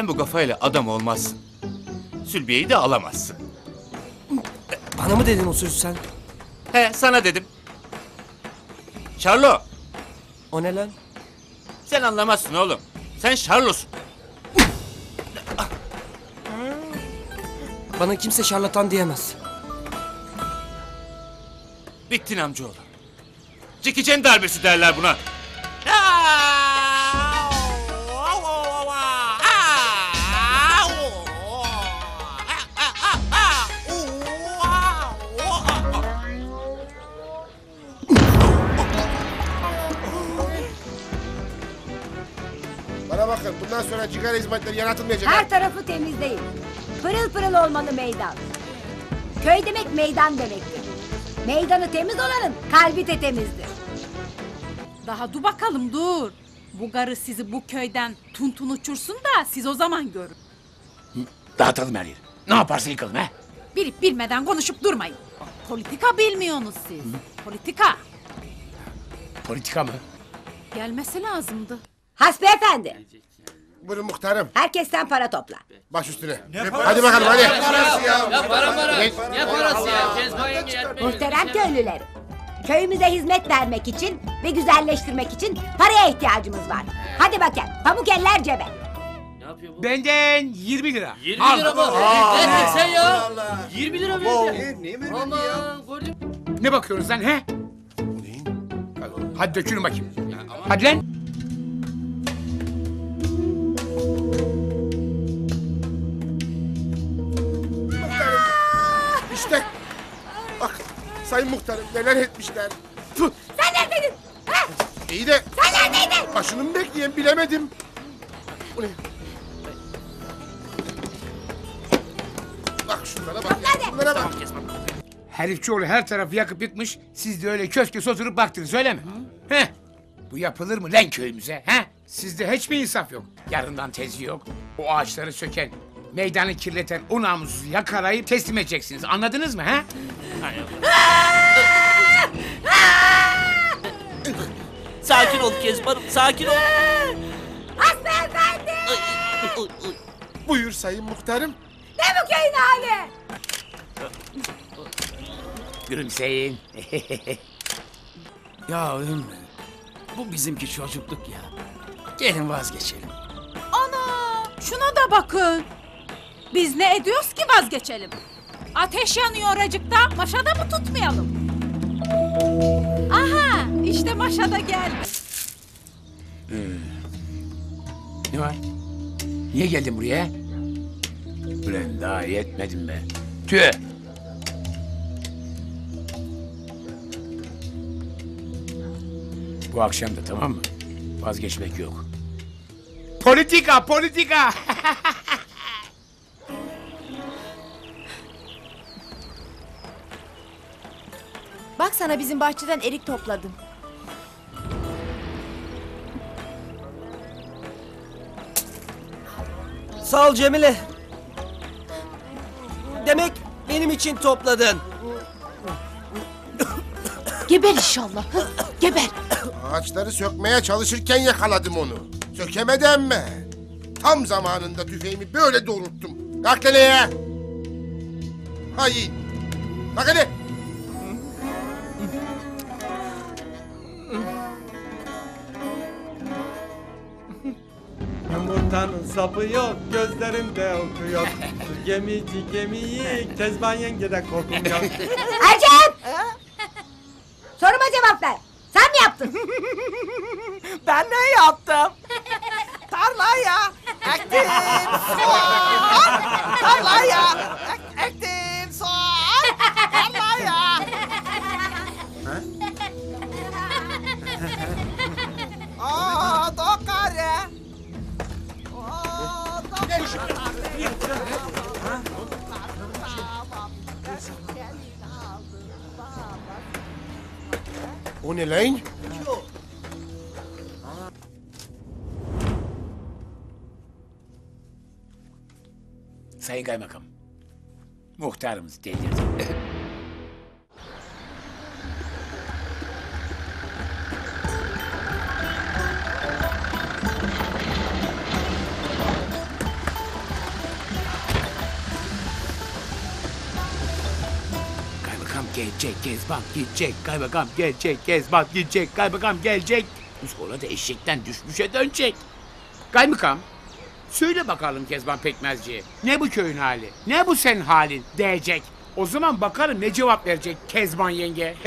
Sen bu kafayla adam olmazsın. Sülbiye'yi de alamazsın. Bana mı dedin o sözü sen? He sana dedim. Şarlo O ne lan? sen anlamazsın oğlum. Sen Şarlo'sun. Bana kimse şarlatan diyemez. Bittin amcaoğlu. Çekicen darbesi derler buna. Hizmetleri yaratılmayacak. Her tarafı temizleyin. Pırıl pırıl olmalı meydan. Köy demek meydan demektir. Meydanı temiz olanın kalbi de temizdir. Daha dur bakalım dur. Bu garı sizi bu köyden tuntun uçursun da siz o zaman görün. Dağıtalım her yeri. Ne yaparsa yıkalım he. Bilip bilmeden konuşup durmayın. Politika bilmiyorsunuz siz. Politika. Politika mı? Gelmesi lazımdı. Hasbi efendi, Buyurun muhtarım. herkesten para topla. Baş üstüne. hadi bakalım hadi. Ya para para. Ne? Parası ya? Kezban yenge yetmiyor. Muhterem köylülerim. Köyümüze hizmet vermek için ve güzelleştirmek için paraya ihtiyacımız var. Hadi bakın, pamuk eller cebe. Ne yapıyor bu? Benden 20 lira. 20 lira mı? Ne sen ya? 20 lira mı? Aman gördüm. Ne bakıyorsunuz lan he? Hadi dökülün bakayım. Hadi lan. Sayın muhtarım neler etmişler. Tüh, Sen neredeydin? Ha? İyi de Sen neredeydin? başını mı bekleyeyim bilemedim. Bu ne? Bak şunlara bak. ya, Şunlara bak. Herifçioğlu her tarafı yakıp yıkmış. Siz de öyle kös kös oturup baktınız öyle mi? Heh. Bu yapılır mı lan köyümüze? He? Sizde hiç mi insaf yok? Yarından tezi yok. O ağaçları söken, meydanı kirleten o namussuzu yakalayıp teslim edeceksiniz. Anladınız mı he? Sakin ol Kezban'ım, sakin ol. Efendi! Buyur sayın muhtarım. Ne bu köyün hali? Gülümseyin. Ya Ümmü, bu bizimki çocukluk ya. Gelin vazgeçelim. Ana şuna da bakın. Biz ne ediyoruz ki vazgeçelim? Ateş yanıyor oracıkta. Maşada mı tutmayalım? Aha işte maşada geldi. ne var? Niye geldin buraya? Ulan daha iyi be. Tüh. Bu akşam da tamam mı? Vazgeçmek yok. Politika, politika. Bak sana bizim bahçeden erik topladım. Sağ ol Cemile. Demek benim için topladın. Geber inşallah. Geber. Ağaçları sökmeye çalışırken yakaladım onu. Sökemedi emme. Tam zamanında tüfeğimi böyle doğrulttum. Kalk hele ya. Hay. Kalk hadi. Yumurtanın sapı yok, gözlerinde okuyor. Gemici gemiyi, Kezban yenge de kokmuyor. Ercep! Soruma cevap ver. Sen mi yaptın? Ben ne yaptım? Tarlaya ektim soğan. Tarlaya O ne lan? Sayın Kaymakam. Muhtarımız delirdi. Gelecek, Kezban gidecek, kaymakam gelecek, Kezban gidecek, kaymakam gelecek. Sonra da eşekten düşmüşe dönecek. Kaymakam, söyle bakalım Kezban Pekmezci'ye. Ne bu köyün hali? Ne bu senin halin? Diyecek. O zaman bakalım ne cevap verecek Kezban yenge.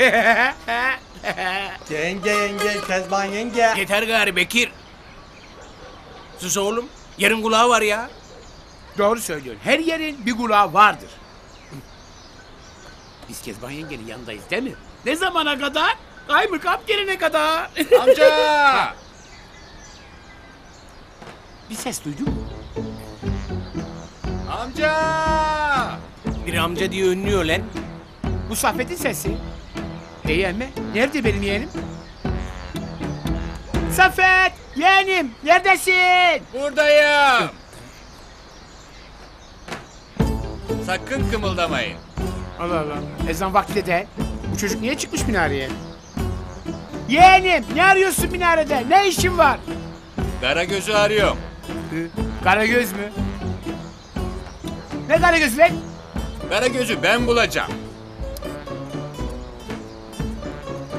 Yenge yenge Kezban yenge. Yeter gari Bekir. Sus oğlum. Yarın kulağı var ya. Doğru söylüyorsun. Her yerin bir kulağı vardır. Biz Kezban yengenin yanındayız değil mi? Ne zamana kadar? Kaymakam gelene kadar. Amca! bir ses duydun mu? Amca! Bir amca diye önlüyor lan. Bu Saffet'in sesi. İyi mi? Nerede benim yeğenim? Saffet! Yeğenim! Neredesin? Buradayım. Sakın kımıldamayın. Allah Allah. Ezan vakti de. Bu çocuk niye çıkmış minareye? Yeğenim! Ne arıyorsun minarede? Ne işin var? Kara gözü arıyorum. Hı, Karagöz mü? Ne Karagöz lan? Kara gözü ben bulacağım.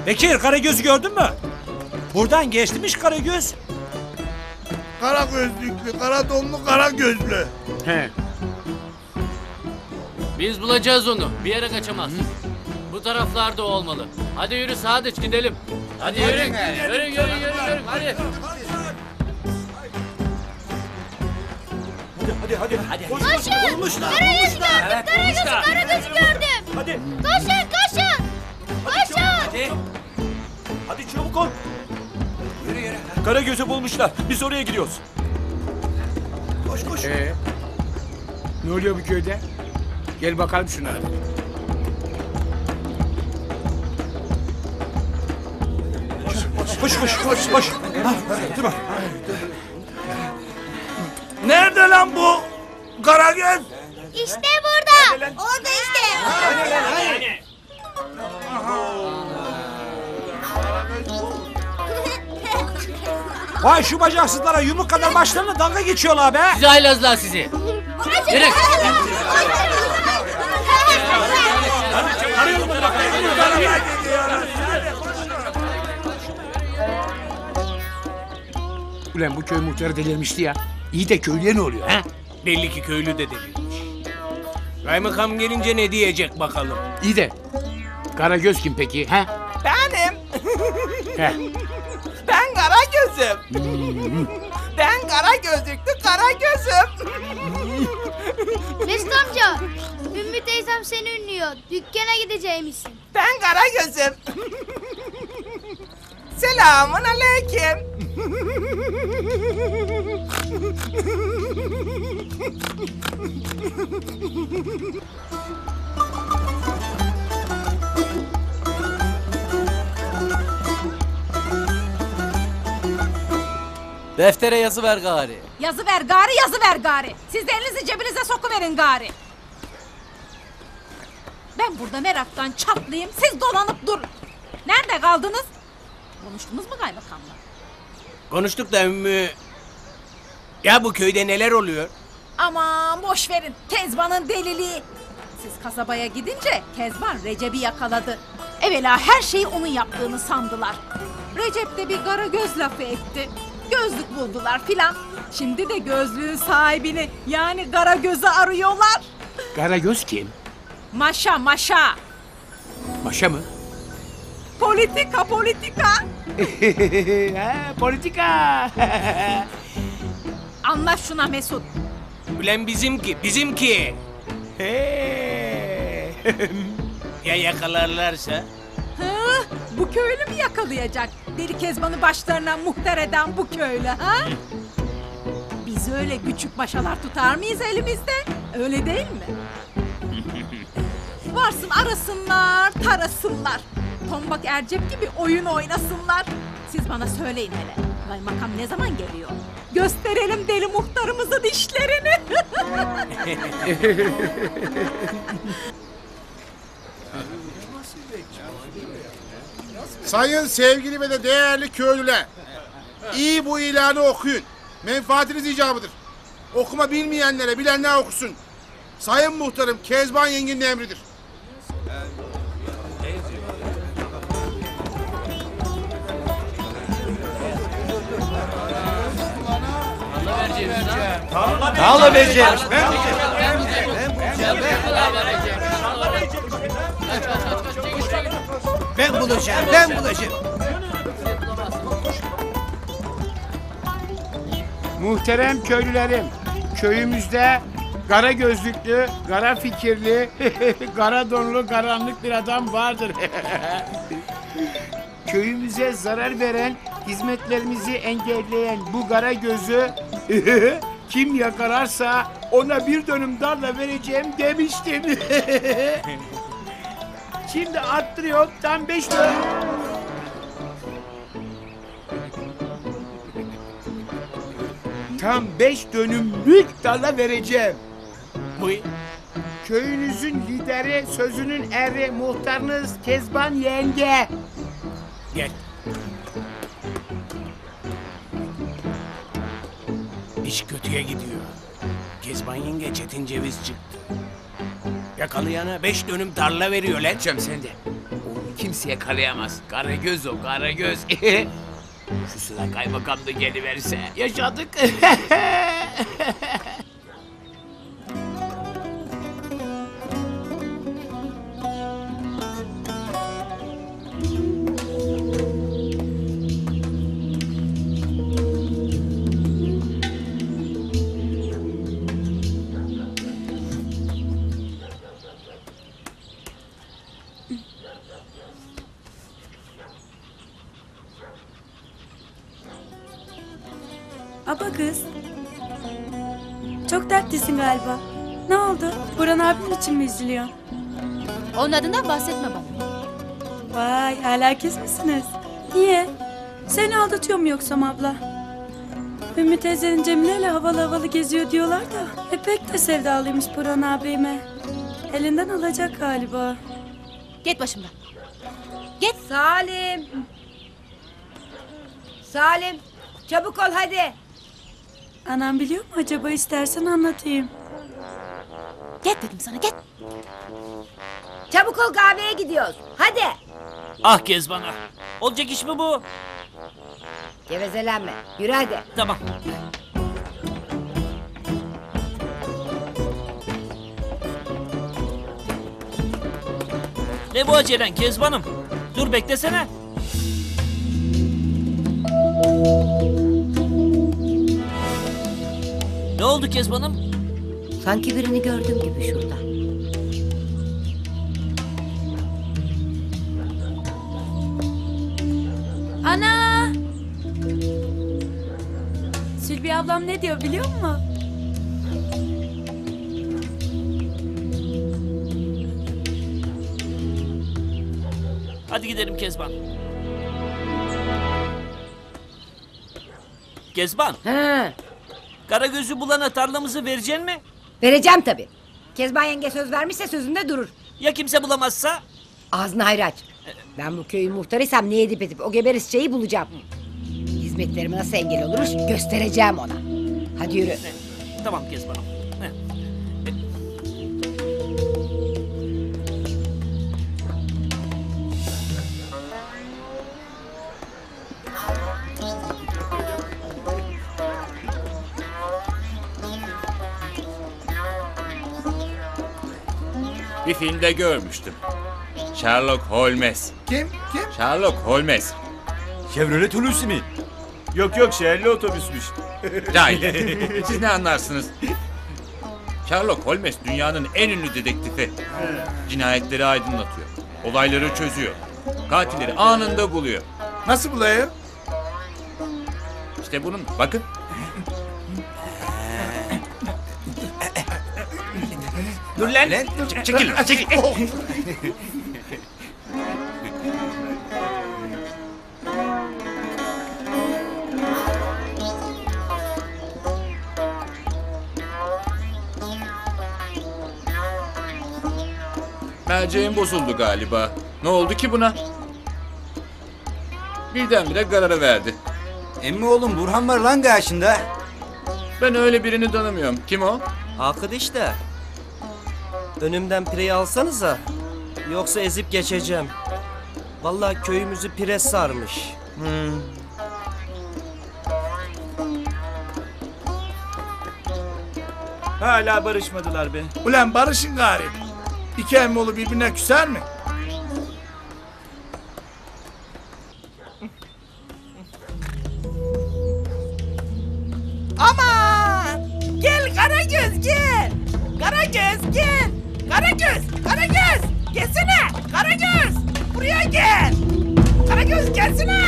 Bekir Karagöz'ü gördün mü? Buradan geçtimiş Karagöz. Kara gözlüklü, kara donlu, kara gözlü. He. Biz bulacağız onu. Bir yere kaçamaz. Bu taraflarda olmalı. Hadi yürü Sadıç gidelim. Hadi, yürü. Yürü yürü yürü yürü. Hadi. Koşun! Karagöz'ü gördüm! Karagöz'ü, Karagöz'ü gördüm! Hadi. Koşun, koşun! Koşun! Hadi. Hadi çabuk ol. Yürü yürü. Karagöz'ü bulmuşlar. Biz oraya gidiyoruz. Koş koş. Ee, ne oluyor bu köyde? Gel bakalım şuna. Koş koş koş koş. Ha, dur bak. Nerede lan bu Karagöz? İşte burada! Orada işte! Vay şu bacaksızlara yumruk kadar başlarına dalga geçiyorlar be. Sizi haylazlar sizi. Yürü. Ulan bu köy muhtarı delirmişti ya. İyi de köylüye ne oluyor ha? Belli ki köylü de delirmiş. Kaymakam gelince ne diyecek bakalım. İyi de Karagöz kim peki ha? Benim. Heh. Ben kara gözüm. ben kara gözlüklü kara gözüm. Mesut amca, Ümmü teyzem seni ünlüyor. Dükkana gideceğimizsin. Ben kara gözüm. Selamun aleyküm. Deftere yazı ver gari. Yazı ver gari yazı ver gari. Siz de elinizi cebinize sokuverin gari. Ben burada meraktan çatlayayım siz dolanıp durun. Nerede kaldınız? Konuştunuz mu kaymakamla? Konuştuk da ümmü... Ya bu köyde neler oluyor? Aman boş verin. Kezban'ın deliliği. Siz kasabaya gidince Kezban Recep'i yakaladı. Evvela her şeyi onun yaptığını sandılar. Recep de bir kara göz lafı etti. Gözlük buldular filan. Şimdi de gözlüğün sahibini yani kara gözü arıyorlar. Karagöz kim? Maşa maşa. Maşa mı? Politika politika. ha, politika. Anla şuna Mesut. Ulan bizimki, bizimki. Hey. Ya yakalarlarsa? Hı, bu köylü mü yakalayacak? Deli Kezban'ı başlarına muhtar eden bu köylü ha? Biz öyle küçük maşalar tutar mıyız elimizde? Öyle değil mi? Varsın arasınlar, tarasınlar. Tombak Ercep gibi oyun oynasınlar. Siz bana söyleyin hele. Kaymakam ne zaman geliyor? Gösterelim deli muhtarımızın dişlerini. Sayın sevgili ve de değerli köylüler. iyi bu ilanı okuyun. Menfaatiniz icabıdır. Okuma bilmeyenlere bilenler okusun. Sayın muhtarım Kezban yengenin emridir. Tarla vereceğim. Ben bulacağım, ben bulacağım. Muhterem köylülerim, köyümüzde kara gözlüklü, kara fikirli, kara donlu karanlık bir adam vardır. Köyümüze zarar veren, hizmetlerimizi engelleyen bu kara gözü kim yakalarsa ona bir dönüm darla vereceğim demiştim. Şimdi arttırıyor tam beş dönüm. Tam beş dönümlük tarla vereceğim. Bu Köyünüzün lideri, sözünün eri, muhtarınız Kezban yenge. gel. İş kötüye gidiyor. Kezban yenge Çetin Ceviz çıktı. Yakalayana beş dönüm tarla veriyor lan. Cem sen de. Onu kimse yakalayamaz. Karagöz o, karagöz. Şu sıra kaymakam da geliverse. Yaşadık. üzülüyorsun? Onun adından bahsetme bana. Vay hala küs misiniz? Niye? Seni aldatıyor mu yoksa abla? Ümmü teyzenin Cemile ile havalı havalı geziyor diyorlar da. E pek de sevdalıymış Burhan abime. Elinden alacak galiba. Git başımdan. Salim. Salim. Çabuk ol hadi. Anam biliyor mu acaba istersen anlatayım. Git dedim sana git. Çabuk ol kahveye gidiyoruz. Hadi. Ah Kezban ah. Olacak iş mi bu? Gevezelenme. Yürü hadi. Tamam. Ne bu acelen Kezban'ım? Dur beklesene. Ne oldu Kezban'ım? Sanki birini gördüm gibi şurada. Ana! Sülbi ablam ne diyor biliyor musun? Hadi gidelim Kezban. Kezban, He. Karagöz'ü bulana tarlamızı vereceksin mi? Vereceğim tabii. Kezban yenge söz vermişse sözünde durur. Ya kimse bulamazsa? Ağzını hayra aç. Ben bu köyün muhtarıysam ne edip edip o geberisçeyi bulacağım. Hizmetlerime nasıl engel olurmuş göstereceğim ona. Hadi yürü. Tamam Kezban'ım. Bir filmde görmüştüm. Sherlock Holmes. Kim? Kim? Sherlock Holmes. Chevrolet Hulusi mi? Yok yok şehirli otobüsmüş. Cahil. Siz ne anlarsınız? Sherlock Holmes dünyanın en ünlü dedektifi. Cinayetleri aydınlatıyor. Olayları çözüyor. Katilleri anında buluyor. Nasıl bulayım? İşte bunun bakın. Dur lan. Ç- çekil, çekil. Merceğin bozuldu galiba. Ne oldu ki buna? Birdenbire karara verdi. Emmi oğlum Burhan var lan karşında. Ben öyle birini tanımıyorum. Kim o? Arkadaş da. Önümden pireyi alsanıza. Yoksa ezip geçeceğim. Vallahi köyümüzü pire sarmış. Hala barışmadılar be. Ulan barışın gari. İki emmoğlu birbirine küser mi? Aman! Gel Karagöz gel. Karagöz gel. Karagöz, Karagöz. Gelsene. Karagöz. Buraya gel. Karagöz gelsene.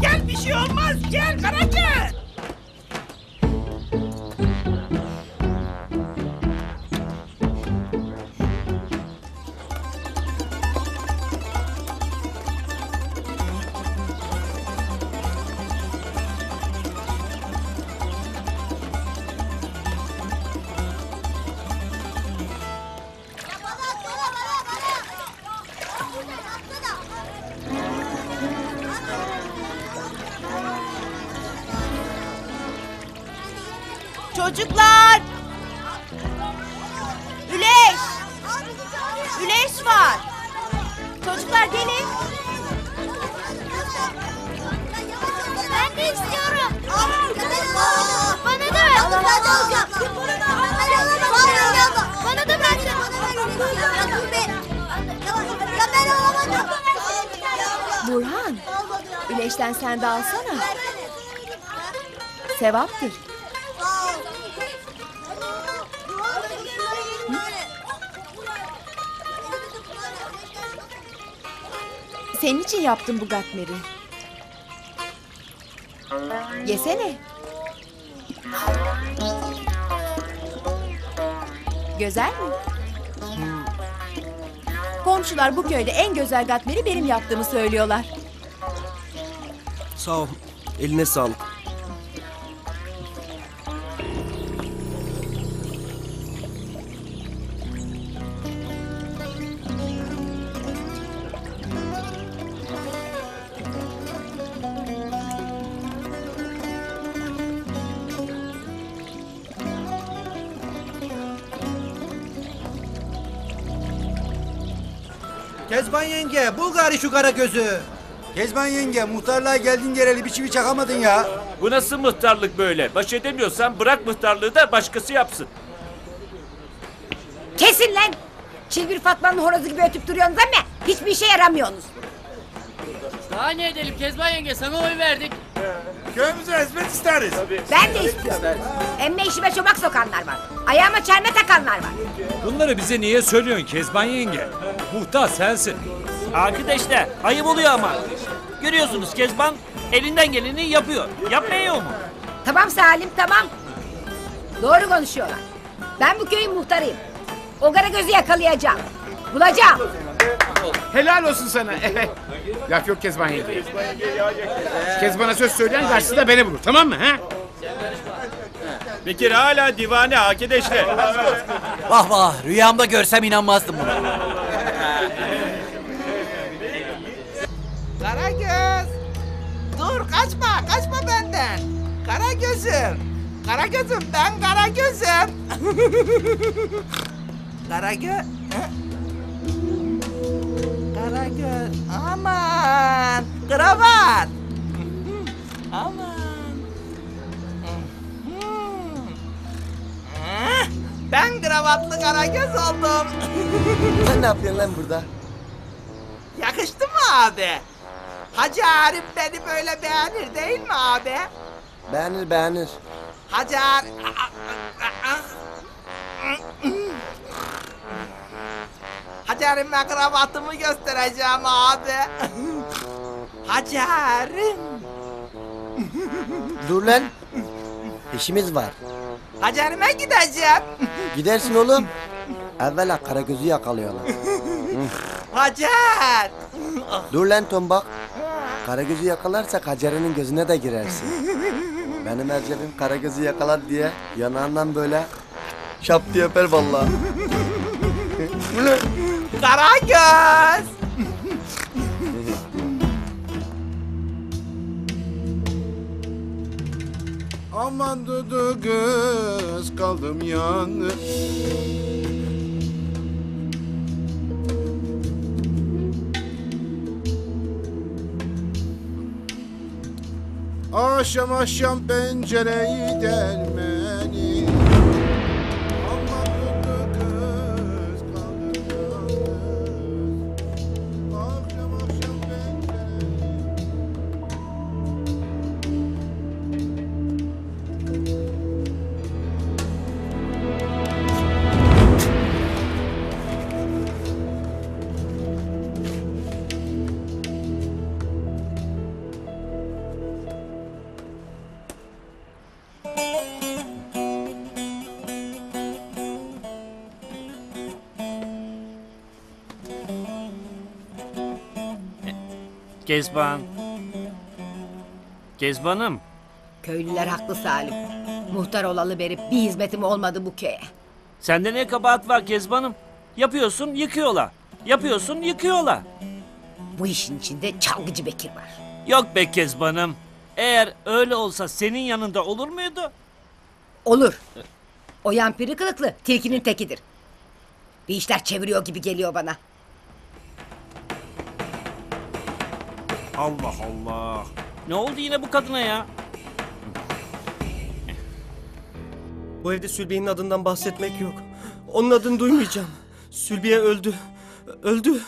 Gel bir şey olmaz. Gel Karagöz. Yaptım bu gatmeri. Yesene. Güzel mi? Komşular bu köyde en güzel gatmeri benim yaptığımı söylüyorlar. Sağ ol. Eline sağlık. Yenge, bul gari şu kara gözü. Kezban yenge, muhtarlığa geldin geleli bir çivi çakamadın ya. Bu nasıl muhtarlık böyle? Baş edemiyorsan bırak muhtarlığı da başkası yapsın. Kesin lan! Çilgir Fatma'nın horozu gibi ötüp duruyorsunuz ama hiçbir işe yaramıyorsunuz. Daha ne edelim Kezban yenge sana oy verdik. Köyümüze hizmet isteriz. Ben de istiyorum. Emme işime çomak sokanlar var. Ayağıma çelme takanlar var. Bunları bize niye söylüyorsun Kezban yenge? Muhtar sensin. Arkadaşlar ayıp oluyor ama. Görüyorsunuz Kezban elinden geleni yapıyor. Yapmıyor mu? Tamam Salim tamam. Doğru konuşuyorlar. Ben bu köyün muhtarıyım. O kara gözü yakalayacağım. Bulacağım. Helal olsun sana. Laf yok Kezban yenge. Kezban'a söz söyleyen karşısında beni bulur tamam mı? Ha? Bekir hala divane arkadaşlar. Vah vah rüyamda görsem inanmazdım buna. Kaçma, kaçma benden. Karagöz'üm. Karagöz'üm ben Karagöz'üm. Karagöz. Karagöz. Aman. Kravat. Aman. Ben kravatlı Karagöz oldum. Sen ne yapıyorsun lan burada? Yakıştı mı abi? Hacı Arif beni böyle beğenir değil mi abi? Beğenir beğenir. Hacı Arif... Hacı Arif'e kravatımı göstereceğim abi. Hacı Arif. Dur lan. İşimiz var. Hacı Arif'e gideceğim. Gidersin oğlum. Evvela kara gözü yakalıyorlar. Hacer. Dur lan tombak. Kara gözü yakalarsak Hacer'in gözüne de girersin. Benim Hacer'im kara gözü yakalar diye yanağından böyle şap diye öper vallahi. Karagöz. Aman dudu kız kaldım yalnız. Akşam akşam pencereyi delmeni Kezban. Kezbanım. Köylüler haklı Salim. Muhtar olalı beri bir hizmetim olmadı bu köye. Sende ne kabahat var Kezban'ım? Yapıyorsun yıkıyorlar. Yapıyorsun yıkıyorlar. Bu işin içinde çalgıcı Bekir var. Yok be Kezban'ım. Eğer öyle olsa senin yanında olur muydu? Olur. O yampiri kılıklı tilkinin tekidir. Bir işler çeviriyor gibi geliyor bana. Allah Allah. Ne oldu yine bu kadına ya? Bu evde Sülbiye'nin adından bahsetmek yok. Onun adını duymayacağım. Sülbiye öldü. Öldü.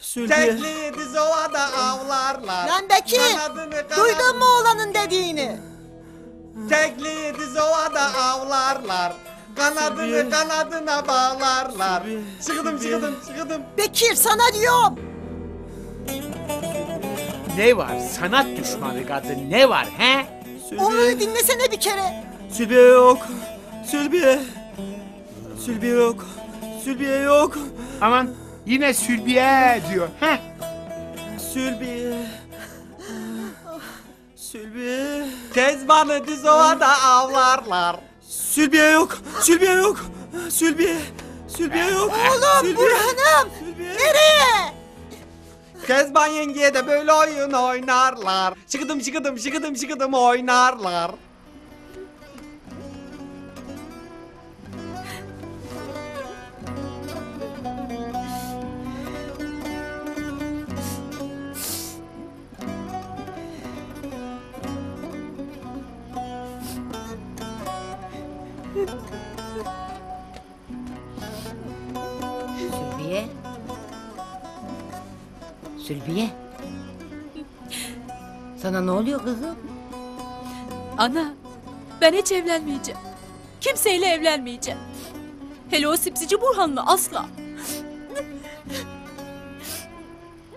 Sülbiye. Tekli diz ovada avlarlar. Lan Bekir, Kanadını duydun mu oğlanın dediğini? Tekli diz ovada avlarlar. Kanadını Sülbiye. kanadına bağlarlar. Sülbiye, Çıkıdım Sülbiye. çıkıdım çıkıdım. Bekir sana diyorum. Ne var? Sanat düşmanı kadın ne var he? Oğlanı dinlesene bir kere. Sülbiye yok. Sülbiye. Sülbiye yok. Sülbiye yok. Aman yine Sülbiye diyor. He? Sülbiye. Sülbiye. Kezbanı diz ovada avlarlar. Sülbiye yok. Sülbiye yok. Sülbiye. Sülbiye yok. Oğlum Sülbiye. Burhan'ım. Nereye? Kezban yengeye de böyle oyun oynarlar. Çıkıdım çıkıdım çıkıdım çıkıdım oynarlar. Sülbiye. Sana ne oluyor kızım? Ana, ben hiç evlenmeyeceğim. Kimseyle evlenmeyeceğim. Hele o sipsici Burhan'la asla.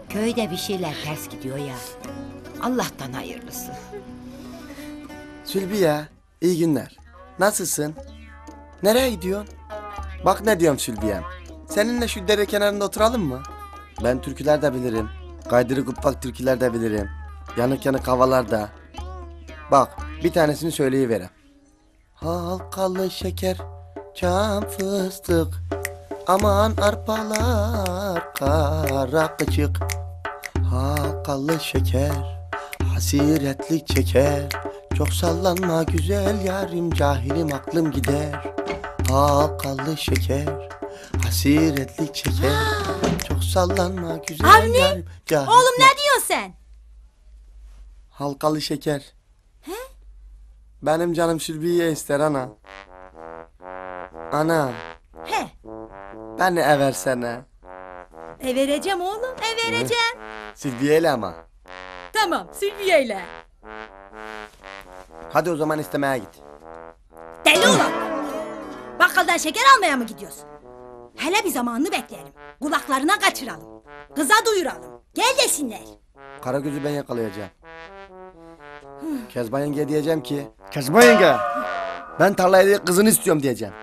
Köyde bir şeyler ters gidiyor ya. Allah'tan hayırlısı. Sülbiye, iyi günler. Nasılsın? Nereye gidiyorsun? Bak ne diyorum Sülbiyem. Seninle şu dere kenarında oturalım mı? Ben türküler de bilirim. Gaydırı kupak türküler de bilirim. Yanık yanık havalar da. Bak bir tanesini söyleyiverem. Halkalı şeker, çam fıstık. Aman arpalar kara kıçık. Halkalı şeker, hasiretlik çeker. Çok sallanma güzel yarim cahilim aklım gider. Halkalı şeker, hasiretlik çeker. Çok sallanma güzel Avni, yarim. Oğlum ne diyorsun sen? Halkalı şeker. Benim canım Sülbiye ister ana. Ana He. beni eversene. E vereceğim oğlum, e vereceğim. Sülbiye'yle ama. tamam, Sülbiye'yle. Hadi o zaman istemeye git. Deli ulan. Bakkaldan şeker almaya mı gidiyorsun? Hele bir zamanını bekleyelim. Kulaklarına kaçıralım. Kıza duyuralım. Gel desinler. Karagöz'ü ben yakalayacağım. Kezban yenge diyeceğim ki. Kezban yenge. Ben tarlaya kızını istiyorum diyeceğim.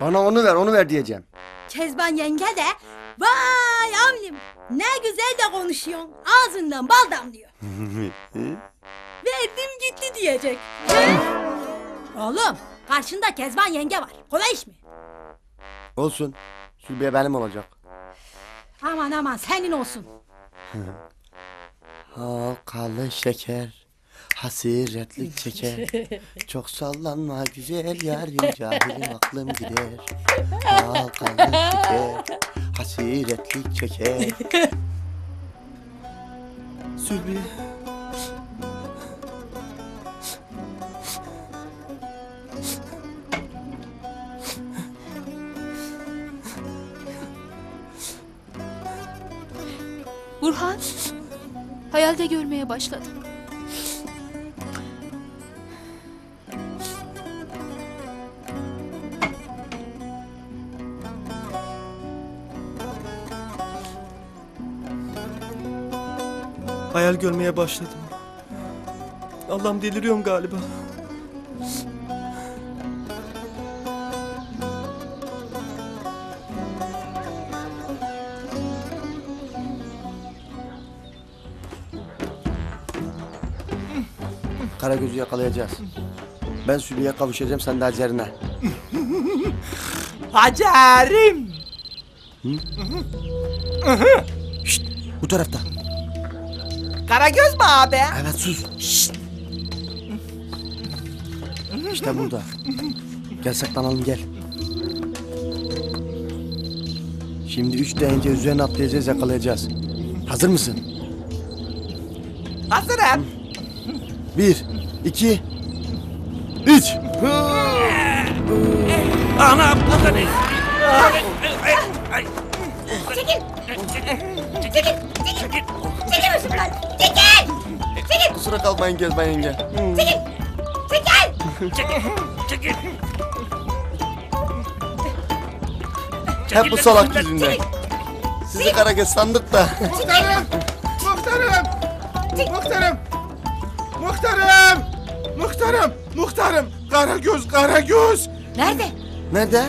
Bana onu ver onu ver diyeceğim. Kezban yenge de vay avlim ne güzel de konuşuyorsun. Ağzından bal damlıyor. Verdim gitti diyecek. Oğlum karşında Kezban yenge var. Kolay iş mi? Olsun. Sülbiye benim olacak. Aman aman senin olsun. Halkalı şeker. Hasiretlik çeker. Çok sallanma güzel yarim cahilim aklım gider. Halkalı şeker. Hasiretlik çeker. Sülbiye. Burhan, hayalde görmeye başladım. Hayal görmeye başladım. Allah'ım deliriyorum galiba. Karagöz'ü yakalayacağız. Ben Sülbiye'ye kavuşacağım sen de Hacer'ine. Hacerim. Şşt, bu tarafta. Karagöz mü abi? Evet sus. İşte burada. Gel saklanalım gel. Şimdi üç deyince üzerine atlayacağız yakalayacağız. Hazır mısın? Hazırım. Bir, iki, üç. Ana bu da ne? Çekil. Çekil. Çekil. Çekil başımdan. Çekil. Çekil. Kusura kalmayın Gezban yenge. Çekil. Çekil. Çekil. Hep bu salak yüzünden. Sizi Karagöz sandık da. Muhtarım! Muhtarım! Muhtarım! Karagöz, Karagöz! Nerede? Nerede?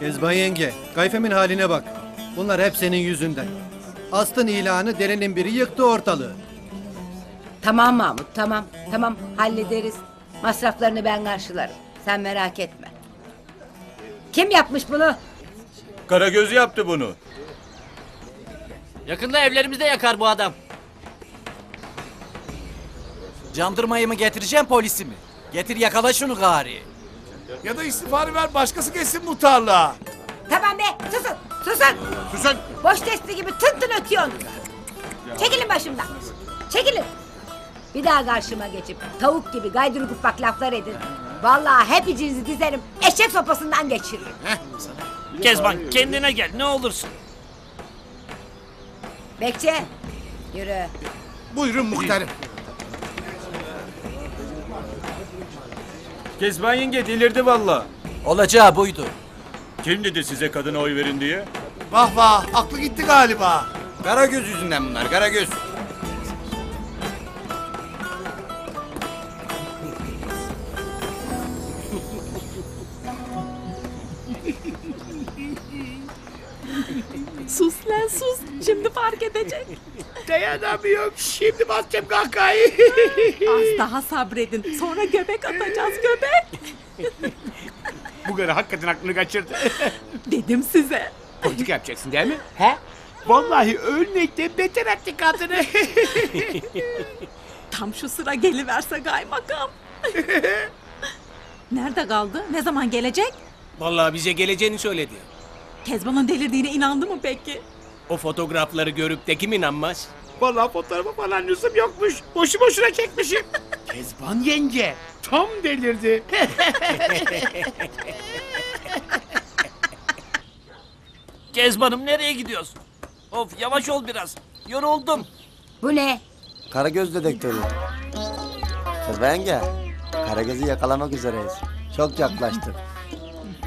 Kezban yenge, Gayfem'in haline bak. Bunlar hep senin yüzünden. Aslı'nın ilanı derenin biri yıktı ortalığı. Tamam Mahmut tamam. Tamam hallederiz. Masraflarını ben karşılarım. Sen merak etme. Kim yapmış bunu? Karagöz yaptı bunu. Yakında evlerimizde yakar bu adam. Candırmayı mı getireceğim polisi mi? Getir yakala şunu gari. Ya da istiğfarı ver başkası geçsin muhtarlığa. Tamam be susun susun. Susun. Boş testi gibi tın tın ötüyorsunuz. Çekilin başımdan. Çekilin. Bir daha karşıma geçip tavuk gibi gaydırı kupak laflar edin. Vallahi hepinizi dizerim eşek sopasından geçiririm. Kezban kendine gel ne olursun. Bekçe yürü. Buyurun muhtarım. Kezban yenge delirdi valla. Olacağı buydu. Kim dedi size kadına oy verin diye? Vah vah aklı gitti galiba. Karagöz yüzünden bunlar Karagöz. Sus lan sus. Şimdi fark edecek. Dayanamıyorum. Şimdi basacağım kahkahayı. Az daha sabredin. Sonra göbek atacağız göbek. Bu karı hakikaten aklını kaçırdı. Dedim size. Politika yapacaksın değil mi? He? Vallahi örnekte beter etti kadını. Tam şu sıra geliverse kaymakam. Nerede kaldı? Ne zaman gelecek? Vallahi bize geleceğini söyledi. Kezban'ın delirdiğine inandı mı peki? O fotoğrafları görüp de kim inanmaz? Vallahi fotoğrafa falan lüzum yokmuş. Boşu boşuna çekmişim. Kezban yenge tam delirdi. Kezban'ım nereye gidiyorsun? Of yavaş ol biraz. Yoruldum. Bu ne? Karagöz dedektörü. Kezban yenge. Karagöz'ü yakalamak üzereyiz. Çok yaklaştık.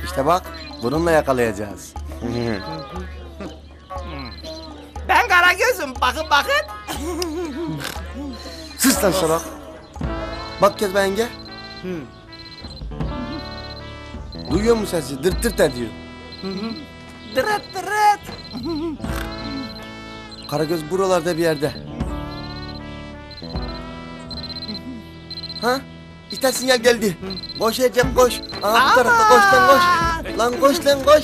İşte bak bununla yakalayacağız. Ben Karagöz'üm. Bakın bakın. Sus lan salak. Bak Kezban yenge. Duyuyor musun sesi? Dırt dırt ediyor. Dırıt dırıt. Karagöz buralarda bir yerde. Ha? İşte sinyal geldi. Koş Ecem koş. Aa bu tarafta koş lan koş. Lan koş lan koş.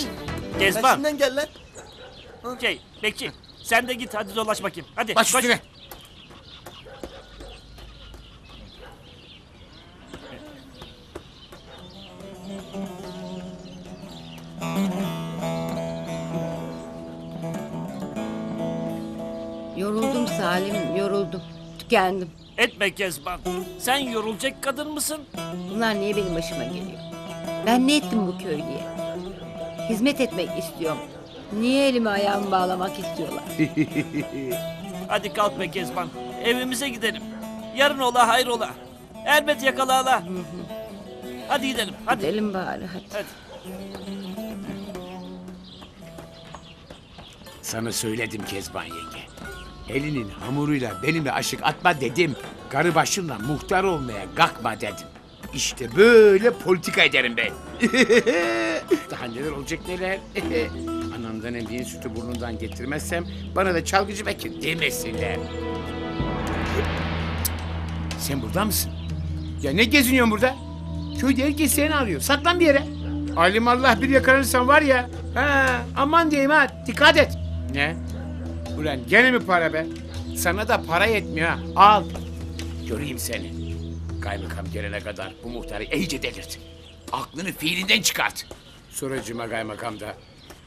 Kezban. Peşinden gel lan. Şey bekçi sen de git hadi dolaş bakayım. Hadi Baş koş. üstüne. Yoruldum Salim yoruldum. Tükendim. Etme Kezban. Sen yorulacak kadın mısın? Bunlar niye benim başıma geliyor? Ben ne ettim bu köylüye? Hizmet etmek istiyorum. Niye elimi ayağımı bağlamak istiyorlar? Hadi kalk be Kezban. Evimize gidelim. Yarın ola hayrola. Elbet yakalayala. Hadi gidelim. Hadi. Gidelim bari hadi. Hadi. Sana söyledim Kezban yenge. Elinin hamuruyla benimle aşık atma dedim. Karı başınla muhtar olmaya kalkma dedim. İşte böyle politika ederim ben. Daha neler olacak neler. Anamdan emdiğin sütü burnundan getirmezsem bana da çalgıcı Bekir demesinler. Sen burada mısın? Ya ne geziniyorsun burada? Köyde herkes seni arıyor. Saklan bir yere. Alim Allah bir yakalanırsan var ya. Ha, aman diyeyim ha. Dikkat et. Ne? Ulan gene mi para be? Sana da para yetmiyor ha. Al. Göreyim seni. Kaymakam gelene kadar bu muhtarı iyice delirt. Aklını fiilinden çıkart. Soracıma kaymakam da.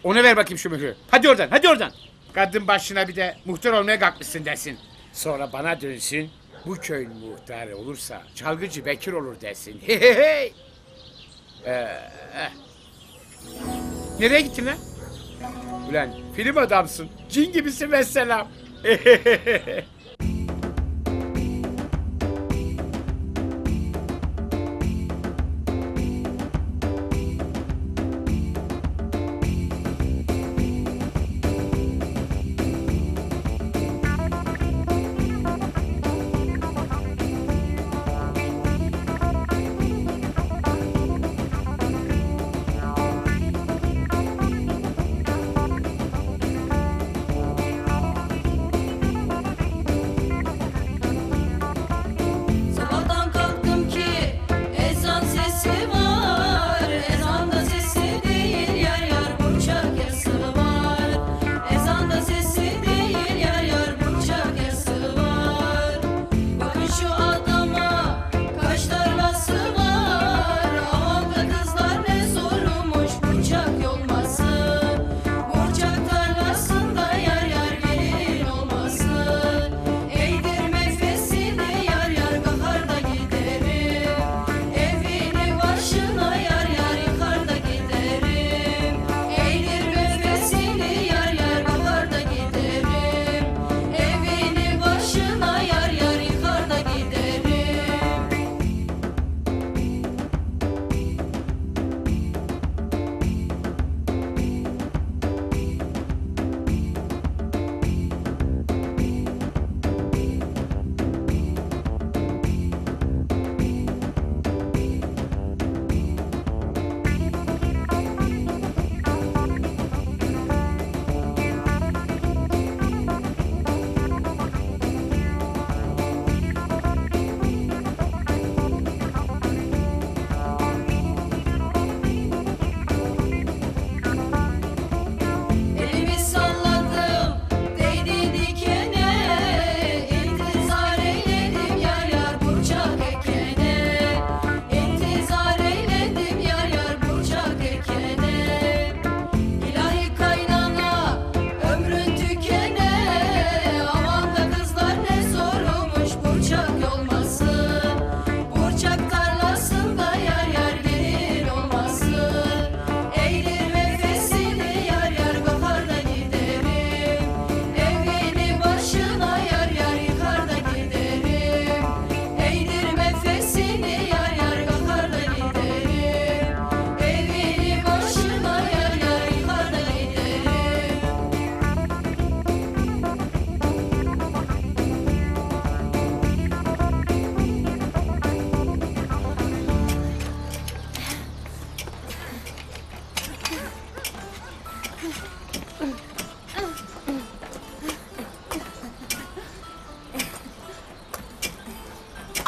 Ona ver bakayım şu mührü. Hadi oradan, hadi oradan. Kadın başına bir de muhtar olmaya kalkmışsın desin. Sonra bana dönsün. Bu köyün muhtarı olursa çalgıcı Bekir olur desin. Hey hey hey. Ee, eh. Nereye gittin lan? Ulan film adamsın. Cin gibisin vesselam.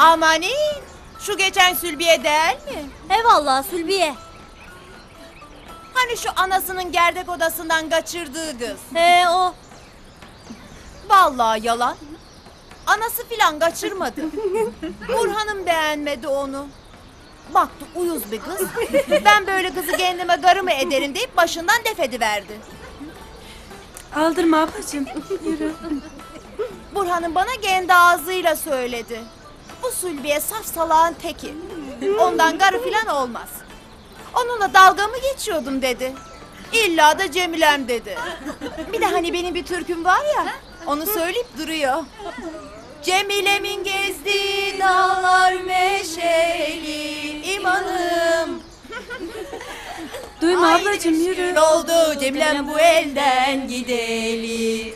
Amanin şu geçen Sülbiye değil mi? Eyvallah Sülbiye. Hani şu anasının gerdek odasından kaçırdığı kız. He o. Vallahi yalan. Anası filan kaçırmadı. Burhan'ım beğenmedi onu. Baktı uyuz bir kız. Ben böyle kızı kendime garı mı ederim deyip başından defediverdi. Aldırma ablacığım. Yürü. Burhan'ın bana kendi ağzıyla söyledi. Sülbiye saf salağın teki. Ondan garı filan olmaz. Onunla dalga mı geçiyordum dedi. İlla da Cemilem dedi. Bir de hani benim bir türküm var ya. Onu söyleyip duruyor. Cemilemin gezdiği dağlar meşeli imanım. Duyma ablacığım yürü. Oldu Cemilem bu elden gideli.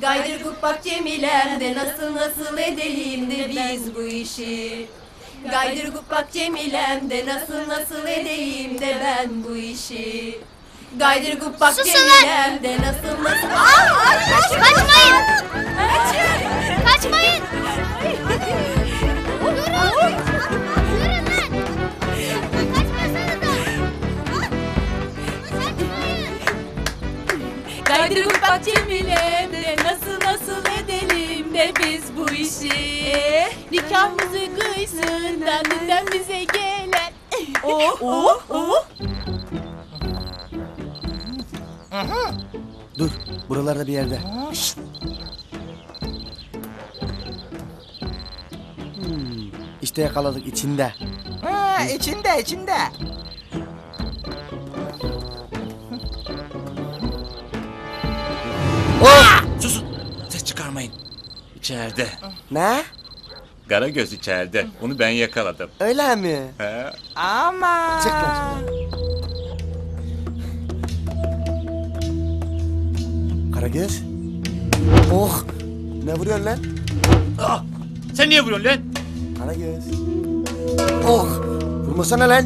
Gaydır kuppak Cemilem de nasıl nasıl edelim de biz bu işi. Gaydır kuppak Cemilem de nasıl nasıl edeyim de ben bu işi. Gaydır kuppak Susun Cemilem de nasıl nasıl... Aa, kaçmayın! Kaçmayın! Durun! Durun Gaydır kuppak Cemilem de nasıl nasıl edelim de biz bu işi. Nikahımızı kıysın dandiden bize gelen. Oh oh oh. Dur buralarda bir yerde. Hmm, işte yakaladık içinde. Ha, içinde içinde. Çıkarmayın. İçeride. Ne? Karagöz içeride. Onu ben yakaladım. Öyle mi? He. Ama. Çık lan. Karagöz. Oh! Ne vuruyorsun lan? Ah! Sen niye vuruyorsun lan? Karagöz. Oh! Vurmasana lan.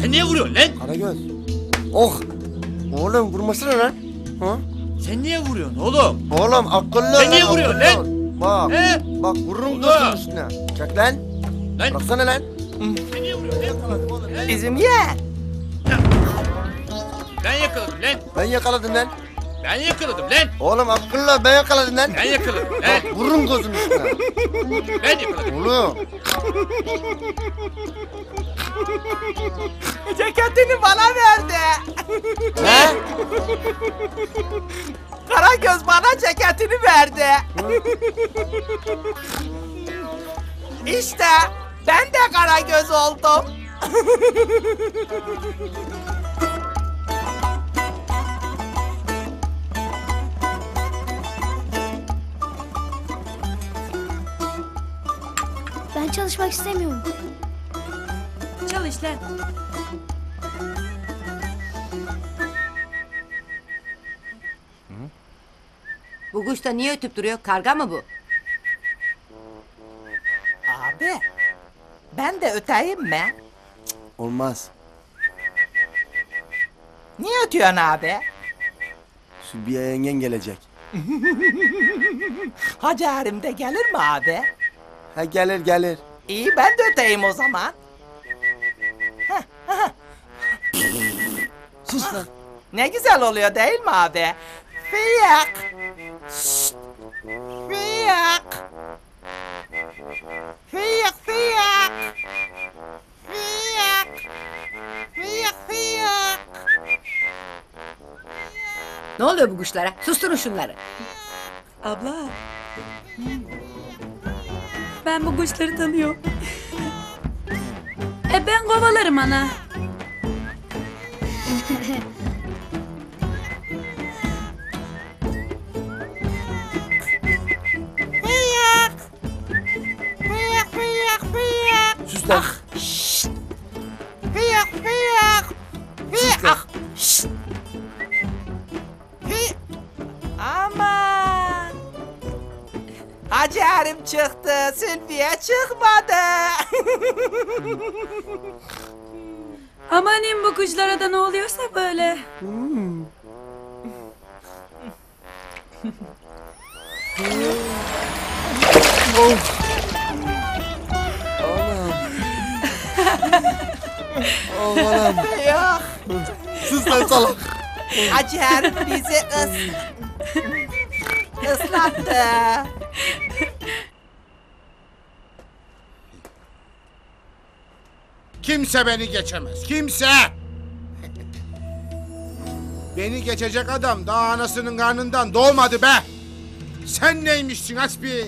Sen niye vuruyorsun lan? Karagöz. Oh! Oğlum vurmasana lan. Ha? Sen niye vuruyorsun oğlum? Oğlum akıllı Sen niye vuruyorsun akıllı lan? ol. Bak. He? Bak vururum Oğlum. gözünün üstüne. Çek lan. Lan. Bıraksana lan. Sen niye vuruyorsun lan? Bizim ye. Ben yakaladım lan. Ben yakaladım lan. Ben yakaladım lan. Oğlum akıllı ben yakaladım lan. Ben yakaladım lan. Bak vururum gözünün üstüne. Ben yakaladım. Oğlum. Ceketini bana verdi. Ne? Karagöz bana ceketini verdi. işte ben de Karagöz oldum. Ben çalışmak istemiyorum. Çalış lan. Bu kuş da niye ötüp duruyor? Karga mı bu? Abi ben de öteyim mi? Olmaz. Niye ötüyorsun abi? Sülbiye yengen gelecek. Hacı Harim de gelir mi abi? Ha gelir gelir. İyi ben de öteyim o zaman. Sus lan. Ne güzel oluyor değil mi abi? Fiyak. Şşt. Fiyak. Fiyak fiyak. Fiyak. Fiyak fiyak. Ne oluyor bu kuşlara? Susturun şunları. Abla. Ben bu kuşları tanıyorum. E ben kovalarım ana. Fiyak. Fiyak Kuşlara da ne oluyorsa böyle. Oğlum. Yok. Sus lan salak. Harim bizi ıs... ıslattı. Kimse beni geçemez. Kimse. Beni geçecek adam daha anasının karnından doğmadı be. Sen neymişsin Hasbi?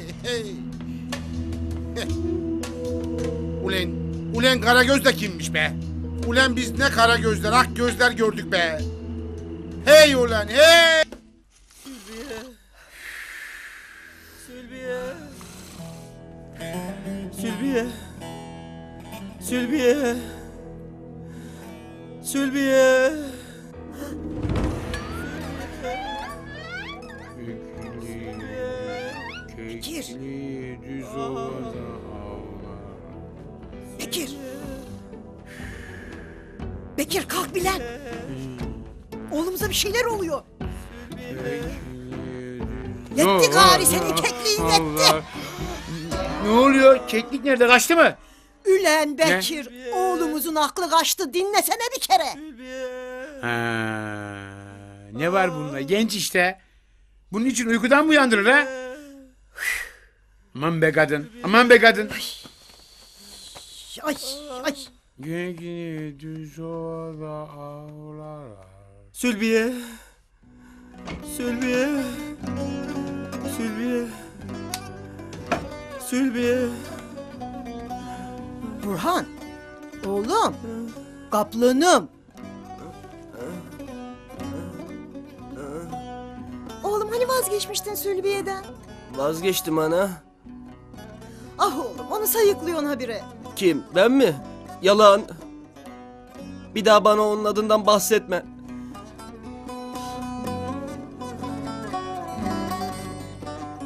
Ulen, ulen Karagöz de kimmiş be? Ulen biz ne kara gözler, ak gözler gördük be. Hey ulan, hey! Sülbiye. Sülbiye. Sülbiye. Sülbiye. Bekir. Bekir. Bekir kalk bilen. Oğlumuza bir şeyler oluyor. Yetti gari senin kekliğin yetti. Ne oluyor? Keklik nerede? Kaçtı mı? Ülen Bekir oğlumuzun aklı kaçtı dinlesene bir kere. Ha, ne var bunda? Genç işte. Bunun için uykudan mı uyandırır ha? Aman be kadın. Aman be kadın. Ay ay. Sülbiye. Sülbiye. Sülbiye. Sülbiye. Burhan. Oğlum. Kaplanım. Oğlum hani vazgeçmiştin Sülbiye'den? Vazgeçtim ana. Ah oğlum onu sayıklıyorsun habire. Kim? Ben mi? Yalan. Bir daha bana onun adından bahsetme.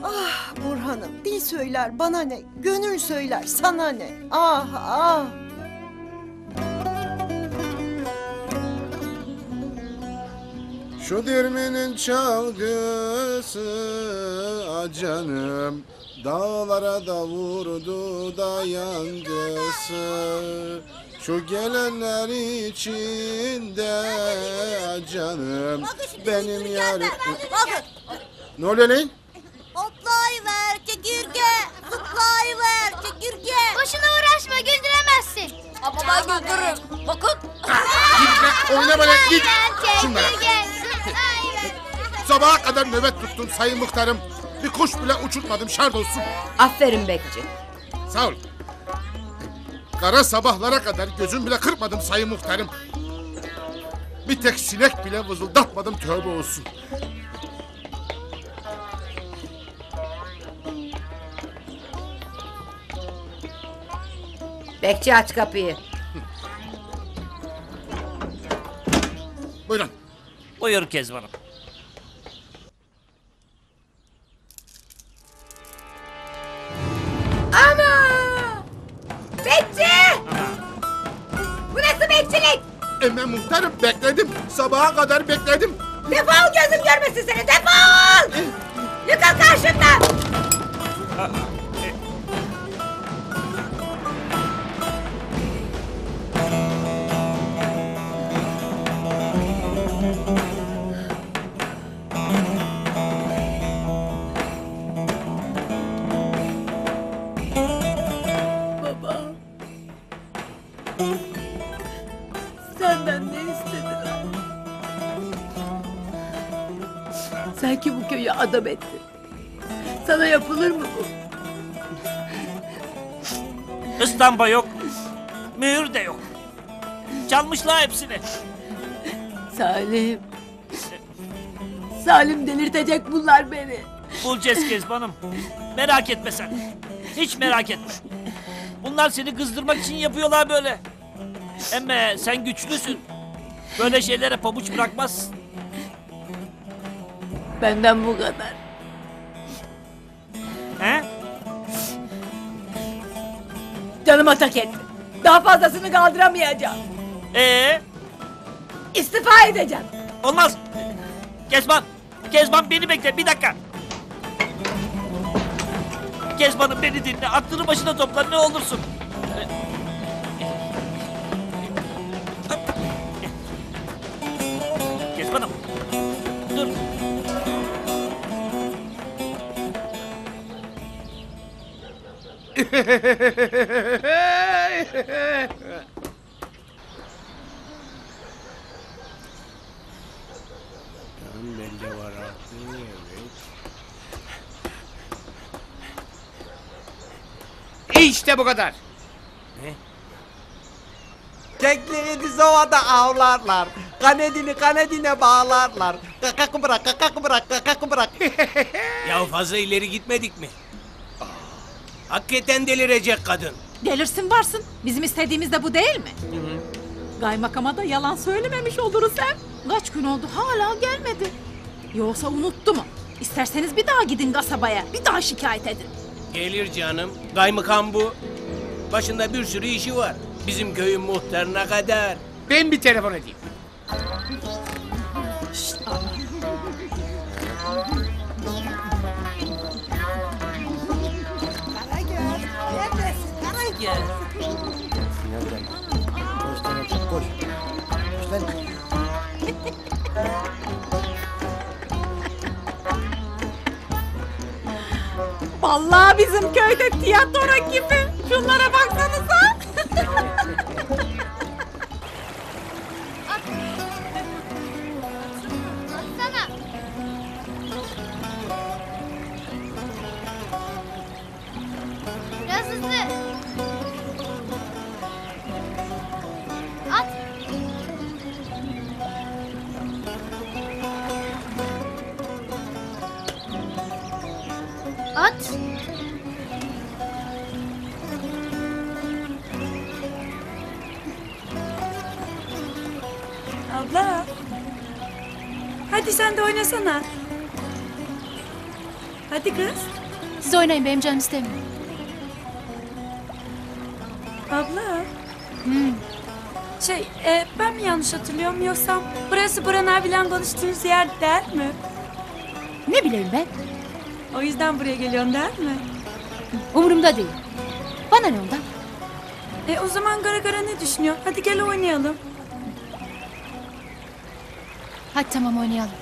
Ah Burhan'ım dil söyler bana ne, gönül söyler sana ne. Ah ah. Şu dirminin çalgısı ah canım Dağlara da vurdu da yangısı Şu gelenler içinde canım Benim Bakın. Ne oluyor lan? Hoplayıver çekirge. Zıplayıver çekirge. Boşuna uğraşma güldüremezsin. Ama ben güldürürüm. Bakın. Git lan oynama lan git Şunlara. Sabaha kadar nöbet tuttum sayın muhtarım Bir kuş bile uçurtmadım şart olsun Aferin bekçi. Sağ ol. Kara sabahlara kadar gözüm bile kırpmadım sayın muhtarım. Bir tek sinek bile vızıldatmadım tövbe olsun. Bekçi aç kapıyı. Buyurun. Buyur Kezban'ım. Ana! Bekçi! Bu nasıl bekçilik? Emme muhtarım bekledim. Sabaha kadar bekledim. Defol gözüm görmesin seni defol! Yıkıl karşımdan! Ki bu köyü adam ettin. Sana yapılır mı bu? İstamba yok. Mühür de yok. Çalmışlar hepsini. Salim. Salim delirtecek bunlar beni. Bulacağız Kezban'ım. Merak etme sen. Hiç merak etme. Bunlar seni kızdırmak için yapıyorlar böyle. Emme sen güçlüsün. Böyle şeylere pabuç bırakmaz. Benden bu kadar. He? Canıma tak etti. Daha fazlasını kaldıramayacağım. Ee? İstifa edeceğim. Olmaz. Kezban. Kezban beni bekle bir dakika. Kezban'ım beni dinle. Aklını başına topla ne olursun. tamam bende var altın evet. İşte bu kadar. Ne? Kekliğini zovada avlarlar. Kanedini kanedine bağlarlar. Kakak bırak, kakak bırak, kakak bırak. ya fazla ileri gitmedik mi? Hakikaten delirecek kadın. Delirsin varsın. Bizim istediğimiz de bu değil mi? Kaymakama da yalan söylememiş oluruz hem. Kaç gün oldu hala gelmedi. Yoksa unuttu mu? İsterseniz bir daha gidin kasabaya. Bir daha şikayet edin. Gelir canım. Kaymakam bu. Başında bir sürü işi var. Bizim köyün muhtarına kadar. Ben bir telefon edeyim. Koş Karagöz koş. Koş lan. Vallahi bizim köyde tiyatro gibi. Şunlara baksanıza. Atsana. Hadi sen de oynasana. Hadi kız. Siz oynayın benim canım istemiyor. Abla. Şey, e, ben mi yanlış hatırlıyorum yoksa burası Burhan abiyle konuştuğunuz yer değil mi? Ne bileyim ben? O yüzden buraya geliyorsun değil mi? Umurumda değil. Bana ne ondan? E o zaman Gara Gara ne düşünüyor? Hadi gel oynayalım. Hadi tamam oynayalım.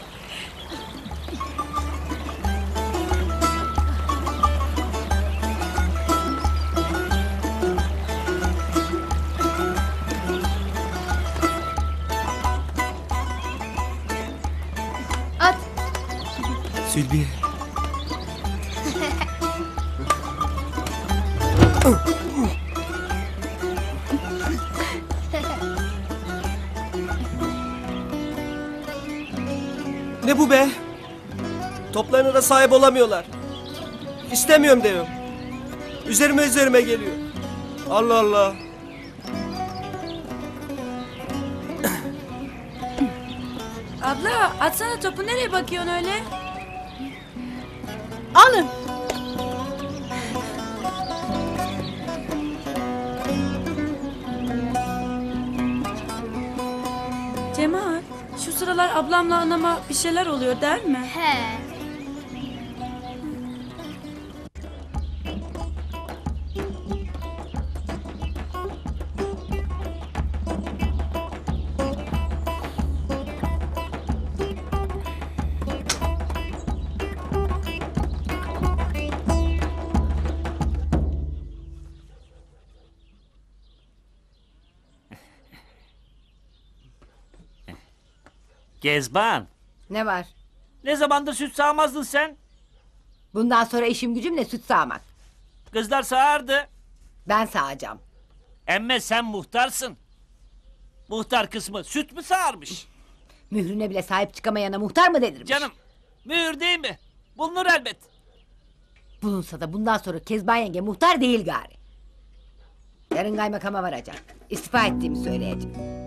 sahip olamıyorlar. İstemiyorum diyor. Üzerime üzerime geliyor. Allah Allah. Abla atsana topu nereye bakıyorsun öyle? Alın. Cemal şu sıralar ablamla anama bir şeyler oluyor değil mi? He. Gezban. Ne var? Ne zamandır süt sağmazdın sen? Bundan sonra işim gücüm ne süt sağmak. Kızlar sağardı. Ben sağacağım. Emme sen muhtarsın. Muhtar kısmı süt mü sağarmış? Mührüne bile sahip çıkamayana muhtar mı denirmiş? Canım mühür değil mi? Bulunur elbet. Bulunsa da bundan sonra Kezban yenge muhtar değil gari. Yarın kaymakama varacağım. İstifa ettiğimi söyleyeceğim.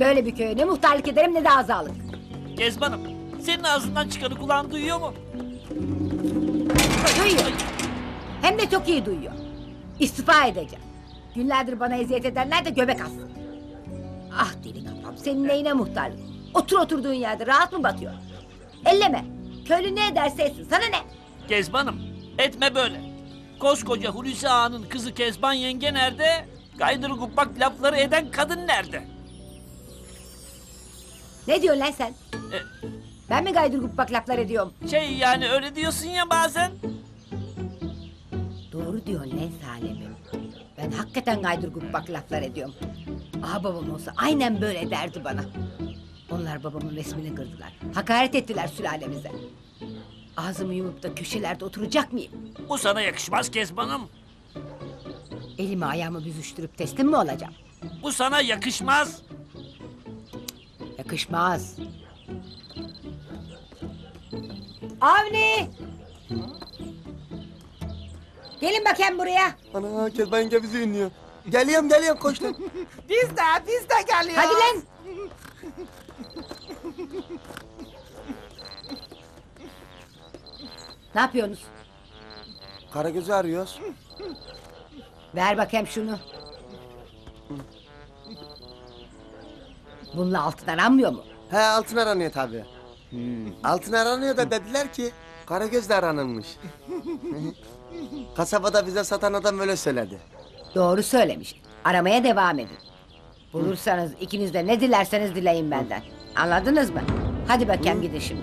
Böyle bir köye ne muhtarlık ederim ne de azalık. Gezbanım senin ağzından çıkanı kulağın duyuyor mu? Duyuyor. Hem de çok iyi duyuyor. İstifa edeceğim. Günlerdir bana eziyet edenler de göbek atsın. Ah deli kafam senin neyine muhtarlık? Otur oturduğun yerde rahat mı batıyor? Elleme. Köylü ne ederse etsin sana ne? Kezbanım etme böyle. Koskoca Hulusi Ağa'nın kızı Kezban yenge nerede? Gaydır gubbak lafları eden kadın nerede? Ne diyorsun lan sen? Ben mi gaydır gubbak laflar ediyorum? Şey yani öyle diyorsun ya bazen. Doğru diyorsun lan Salim'im. Ben hakikaten gaydır gubbak laflar ediyorum. Aha babam olsa aynen böyle derdi bana. Onlar babamın resmini kırdılar. Hakaret ettiler sülalemize. Ağzımı yumup da köşelerde oturacak mıyım? Bu sana yakışmaz Kezban'ım. Elimi ayağımı büzüştürüp teslim mi olacağım? Bu sana yakışmaz. Yakışmaz. Avni! Gelin bakayım buraya. Ana Kezban yenge bizi ünlüyor. Geliyorum geliyorum koş lan. Biz de biz de geliyoruz. Hadi lan. Ne yapıyorsunuz? Karagöz'ü arıyoruz. Ver bakayım şunu. Bununla altın aranmıyor mu? He altın aranıyor tabii. Altın aranıyor da dediler ki Karagöz de aranılmış. Kasabada bize satan adam böyle söyledi. Doğru söylemiş. Aramaya devam edin. Bulursanız ikiniz de ne dilerseniz dileyin benden. Anladınız mı? Hadi bakayım gidin şimdi.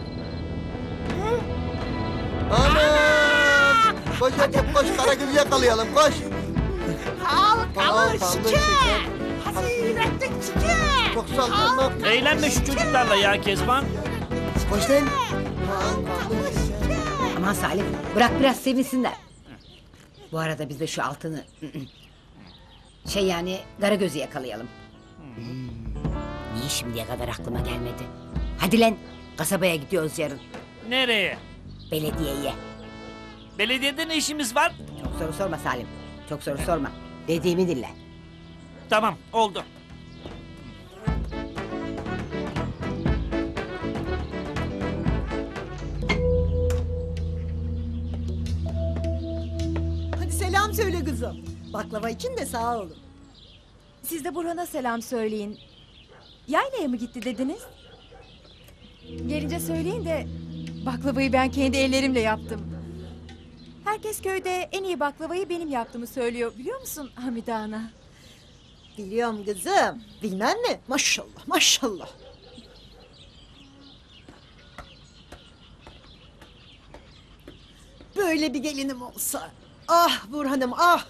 Aman! Koş hadi koş Karagöz'ü yakalayalım koş. Al kalır şeker. Çok ol. Eğlenme şu çocuklarla ya Kezban. Koş lan. Aman Salim bırak biraz sevinsinler. Bu arada biz de şu altını... şey yani Karagöz'ü yakalayalım. Hmm, Niye şimdiye kadar aklıma gelmedi? Hadi lan kasabaya gidiyoruz yarın. Nereye? Belediyeye. Belediyede ne işimiz var? Çok soru sorma Salim. Çok soru sorma. Dediğimi dinle. Tamam oldu. Hadi selam söyle kızım. Baklava için de sağ olun. Siz de Burhan'a selam söyleyin. Yaylaya mı gitti dediniz? Gelince söyleyin de baklavayı ben kendi ellerimle yaptım. Herkes köyde en iyi baklavayı benim yaptığımı söylüyor. Biliyor musun Hamide Ana? Biliyorum kızım. Bilmem mi? Maşallah maşallah. Böyle bir gelinim olsa. Ah Burhan'ım ah.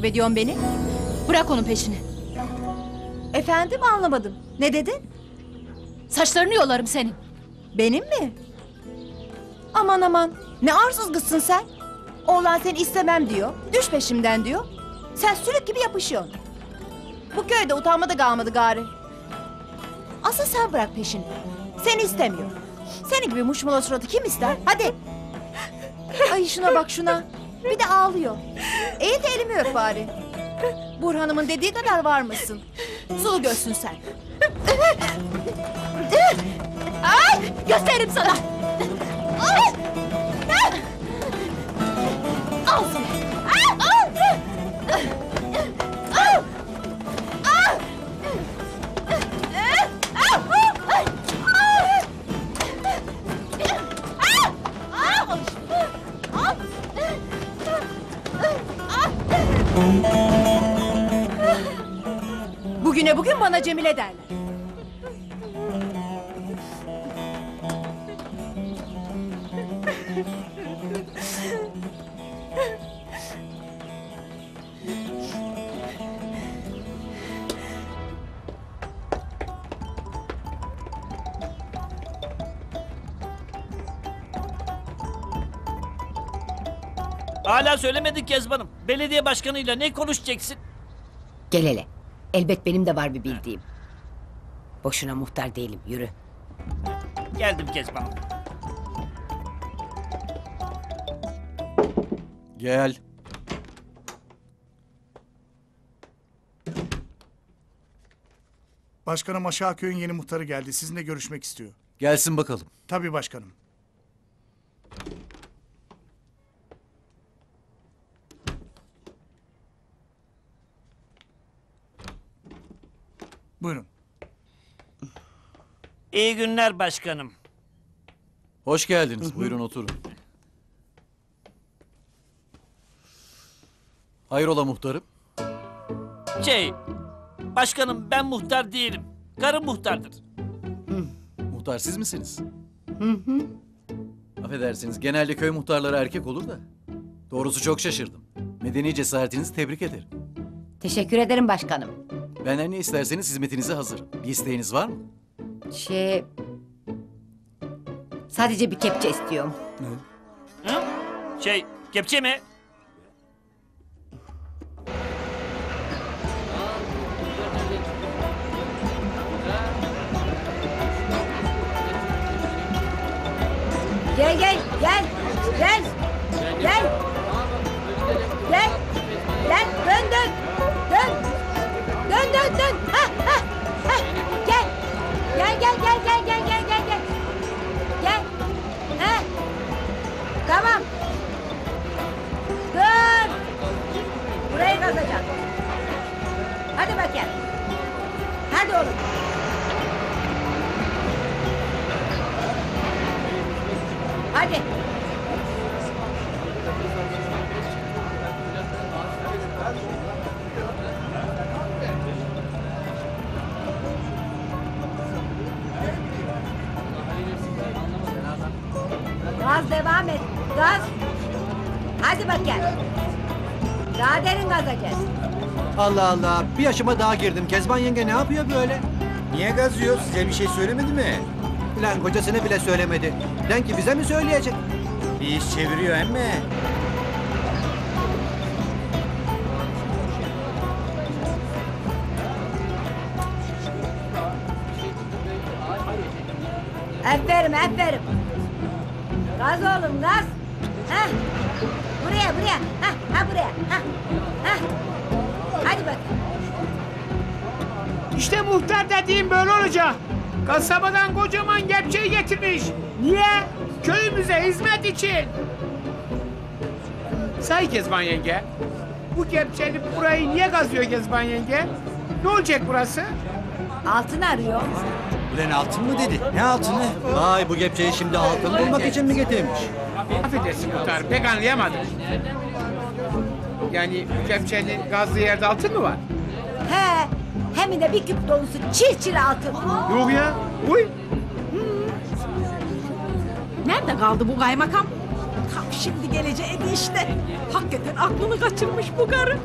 Takip ediyorsun beni? Bırak onun peşini. Efendim anlamadım. Ne dedin? Saçlarını yolarım senin. Benim mi? Aman aman. Ne arsız kızsın sen. Oğlan seni istemem diyor. Düş peşimden diyor. Sen sülük gibi yapışıyorsun. Bu köyde utanmadı kalmadı gari. Asıl sen bırak peşini. Seni istemiyor. Seni gibi muşmula suratı kim ister? Hadi. Ay şuna bak şuna. Bir de ağlıyor. Eğit elimi öp bari. Burhan'ımın dediği kadar var mısın? Sulu gözsün sen. Ay! Gösteririm sana. Ay! Bugüne bugün bana Cemile derler. Hala söylemedin Kezban'ım. Belediye başkanıyla ne konuşacaksın? Gel hele. Elbet benim de var bir bildiğim. Boşuna muhtar değilim. Yürü. Geldim Kezban'ım. Gel. Başkanım Aşağıköy'ün yeni muhtarı geldi. Sizinle görüşmek istiyor. Gelsin bakalım. Tabii başkanım. Buyurun. İyi günler başkanım. Hoş geldiniz. Buyurun oturun. Hayrola muhtarım? Şey, başkanım ben muhtar değilim. Karım muhtardır. Muhtar siz misiniz? Affedersiniz genelde köy muhtarları erkek olur da. Doğrusu çok şaşırdım. Medeni cesaretinizi tebrik ederim. Teşekkür ederim başkanım. Benden ne isterseniz hizmetinize hazırım. Bir isteğiniz var mı? Şey... Sadece bir kepçe istiyorum. Hı? Şey, kepçe mi? Gel gel gel bakayım. Daha derin gazacağız. Allah Allah bir yaşıma daha girdim. Kezban yenge ne yapıyor böyle? Niye gazıyor? Size bir şey söylemedi mi? Lan kocasına bile söylemedi. Den ki bize mi söyleyecek? Bir iş çeviriyor emme. Aferin aferin. Gaz oğlum gaz. Muhtar dediğim böyle olacak. Kasabadan kocaman kepçeyi getirmiş. Niye? Köyümüze hizmet için. Say Kezban yenge. Bu kepçeli burayı niye kazıyor Kezban yenge? Ne olacak burası? Altın arıyor. Ulan altın mı dedi? Ne altını? Vay bu kepçeyi şimdi altın bulmak için mi getirmiş? Affedersin muhtar pek anlayamadım. Yani bu kepçenin gazlı yerde altın mı var? He. Hem de bir küp dolusu çil çil altın. Yok ya. Uy. Nerede kaldı bu kaymakam? Tam şimdi geleceğiydi işte. Hakikaten aklını kaçırmış bu karı.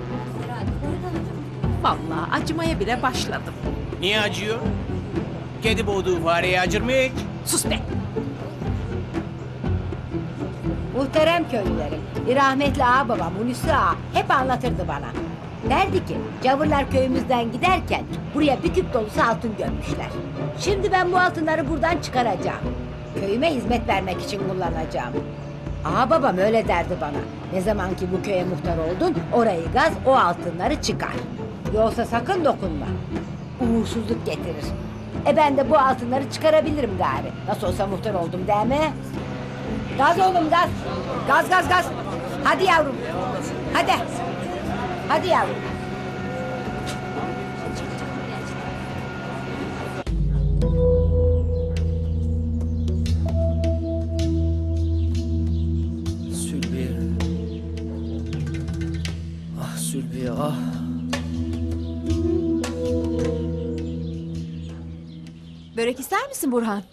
Vallahi acımaya bile başladım. Niye acıyor? Kedi boğduğu fareye acır mı hiç? Sus be! Muhterem köylülerim. Bir rahmetli ağababam Hulusi Ağa hep anlatırdı bana. Derdi ki Cavırlar köyümüzden giderken buraya bir küp dolusu altın gömmüşler. Şimdi ben bu altınları buradan çıkaracağım. Köyüme hizmet vermek için kullanacağım. Ağababam öyle derdi bana. Ne zaman ki bu köye muhtar oldun orayı gaz o altınları çıkar. Yoksa sakın dokunma. Uğursuzluk getirir. E ben de bu altınları çıkarabilirim gari. Nasıl olsa muhtar oldum değil mi? Gaz oğlum gaz. Gaz gaz gaz. Hadi yavrum. Hadi. Hadi yavrum. Sülbiye. Ah Sülbiye ah. Börek ister misin Burhan?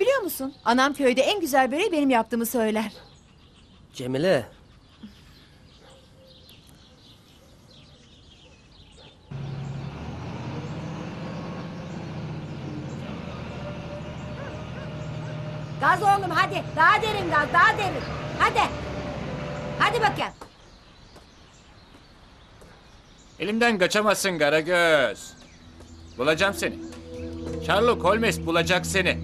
Biliyor musun? Anam köyde en güzel böreği benim yaptığımı söyler. Cemile. Gaz oğlum hadi. Daha derin gaz daha derin. Hadi. Hadi bakayım. Elimden kaçamazsın Karagöz. Bulacağım seni. Sherlock Holmes bulacak seni.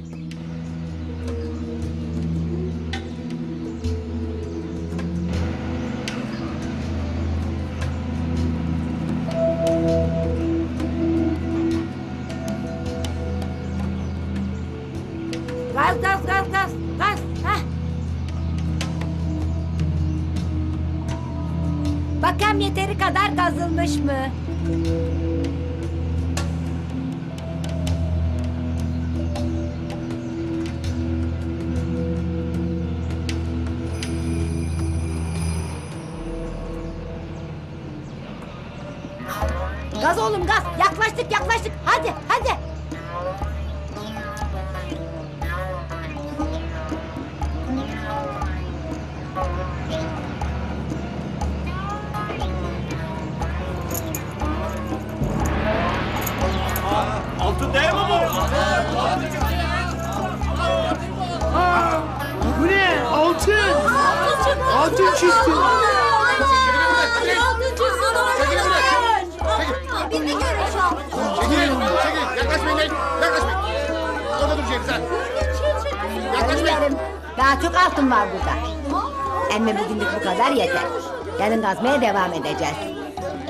Altın çıktı. Çekilin, çekilin. Yaklaşmayın lan. Yaklaşmayın. Orada duracaksınız ha. Yaklaşmayın. Daha çok altın var burada. Emme bugünlük bu kadar yeter. Yarın kazmaya devam edeceğiz.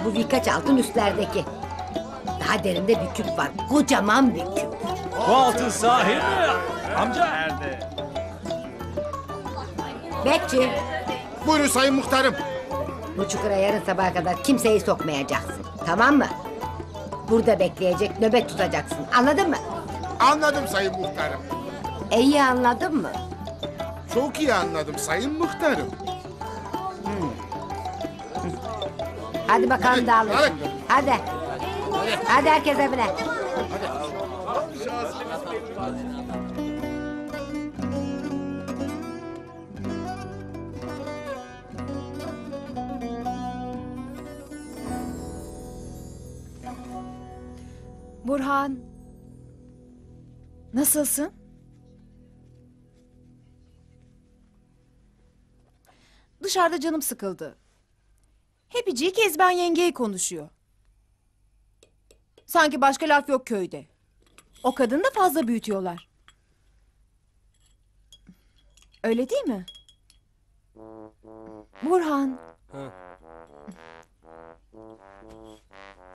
Bu birkaç altın üstlerdeki. Daha derinde bir küp var. Kocaman bir küp. Bu altın sahi mi? Amca. Bekçi. Buyurun sayın muhtarım. Bu çukura yarın sabaha kadar kimseyi sokmayacaksın. Tamam mı? Burada bekleyecek, nöbet tutacaksın. Anladın mı? Anladım sayın muhtarım. İyi anladın mı? Çok iyi anladım sayın muhtarım. Hadi bakalım Hadi, dağılın hadi. şimdi. Hadi. Hadi herkes evine. Burhan. Nasılsın? Dışarıda canım sıkıldı. Hepiciği Kezban yengeyi konuşuyor. Sanki başka laf yok köyde. O kadını da fazla büyütüyorlar. Öyle değil mi? Burhan.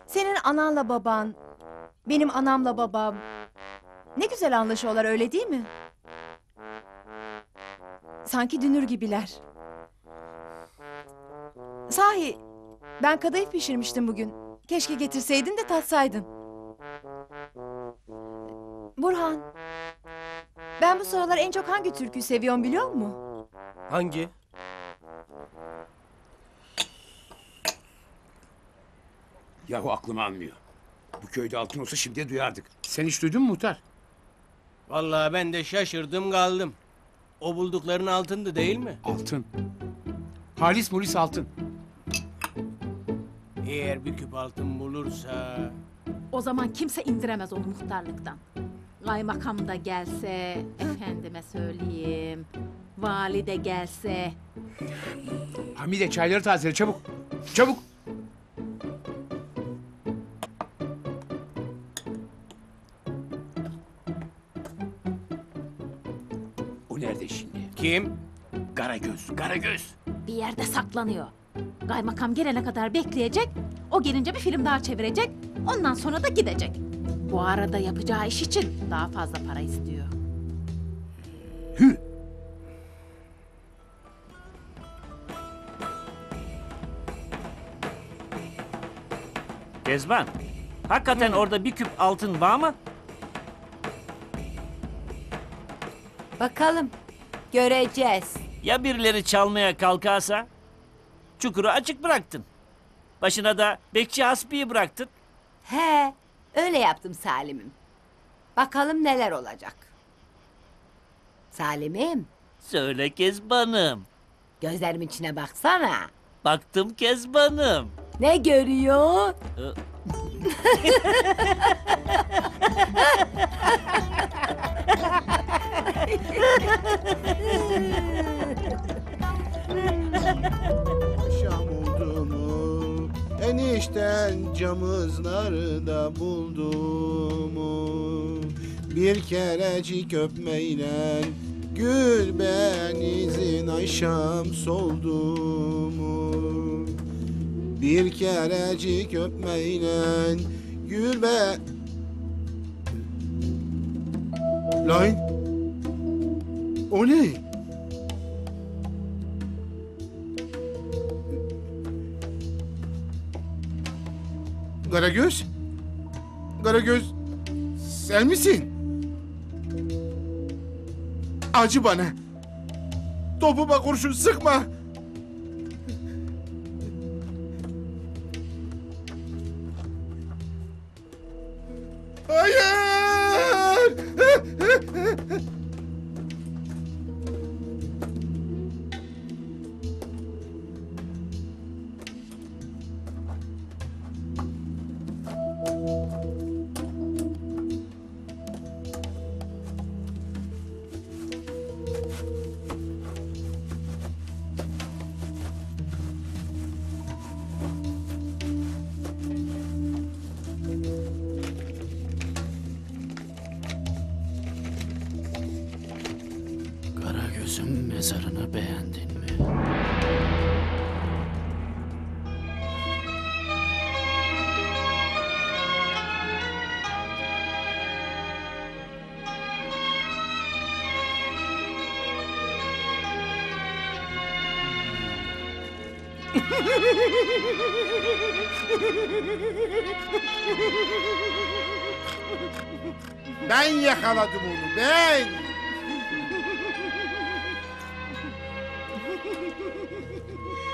Senin ananla baban, benim anamla babam ne güzel anlaşıyorlar öyle değil mi? Sanki dünür gibiler. Sahi ben kadayıf pişirmiştim bugün. Keşke getirseydin de tatsaydın. Burhan, ben bu sıralar en çok hangi türküyü seviyorum biliyor musun? Hangi? Yahu aklım almıyor. Bu köyde altın olsa şimdi duyardık. Sen hiç duydun mu muhtar? Vallahi ben de şaşırdım kaldım. O buldukların altındı değil mi? Altın. Halis mulis altın. Eğer bir küp altın bulursa... O zaman kimse indiremez onu muhtarlıktan. Kaymakam da gelse, efendime söyleyeyim, vali de gelse. Hamide çayları tazele çabuk. Çabuk. Kim? Karagöz, Karagöz. Bir yerde saklanıyor. Kaymakam gelene kadar bekleyecek, o gelince bir film daha çevirecek, ondan sonra da gidecek. Bu arada yapacağı iş için daha fazla para istiyor. Kezban. Hakikaten orada bir küp altın var mı? Bakalım. Göreceğiz. Ya birileri çalmaya kalkarsa? Çukuru açık bıraktın. Başına da bekçi hasbiyi bıraktın. He, öyle yaptım Salim'im. Bakalım neler olacak. Salim'im, Söyle Kezban'ım. gözlerimin içine baksana. Baktım Kezban'ım. Ne görüyor? Akşam oldu mu? Enişten camızlarda buldu mu? Bir kerecik öpmeyle Gül benizin akşam soldu mu? Bir kerecik öpmeyle Gül be... Lan! O ne? Karagöz? Karagöz sen misin? Acı bana. Topuma kurşun sıkma. Hayır! Karagöz'ün Ben yakaladım onu ben.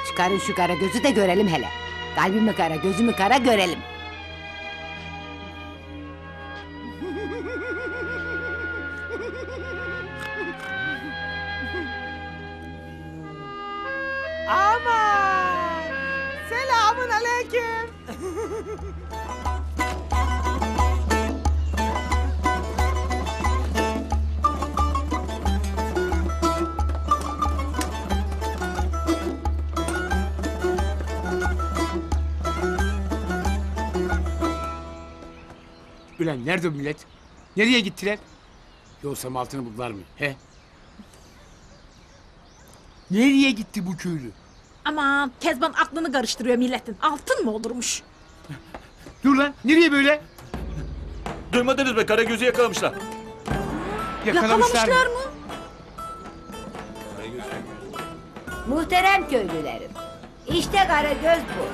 Çıkarın şu kara gözü de görelim hele. Kalbim mi kara, gözü mü kara görelim. Nerede millet? Nereye gittiler? Yoksa altını buldular mı? He? Nereye gitti bu köylü? Aman Kezban aklını karıştırıyor milletin. Altın mı olurmuş? Dur lan nereye böyle? Duymadınız mı? Karagöz'ü yakalamışlar. Yakalamışlar, mı? mı? Muhterem köylülerim. İşte Karagöz bu.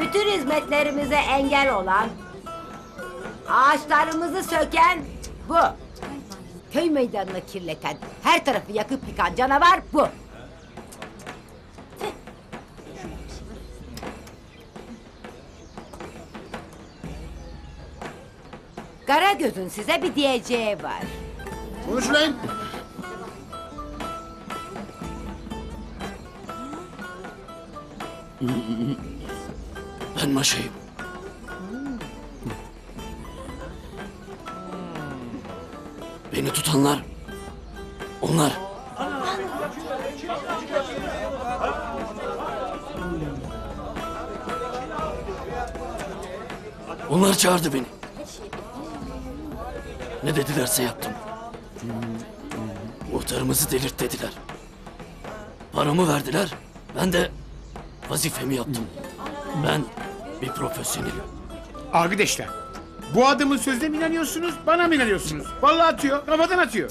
Bütün hizmetlerimize engel olan, ağaçlarımızı söken bu. Köy meydanını kirleten, her tarafı yakıp yıkan canavar bu. Karagöz'ün size bir diyeceği var. Konuş lan. Ben maşayım. Beni tutanlar onlar. Onlar çağırdı beni. Ne dedilerse yaptım. Muhtarımızı delirt dediler. Paramı verdiler. Ben de vazifemi yaptım. Ben bir profesyonelim. Arkadaşlar bu adamın sözüne mi inanıyorsunuz bana mı inanıyorsunuz? Vallahi atıyor kafadan atıyor.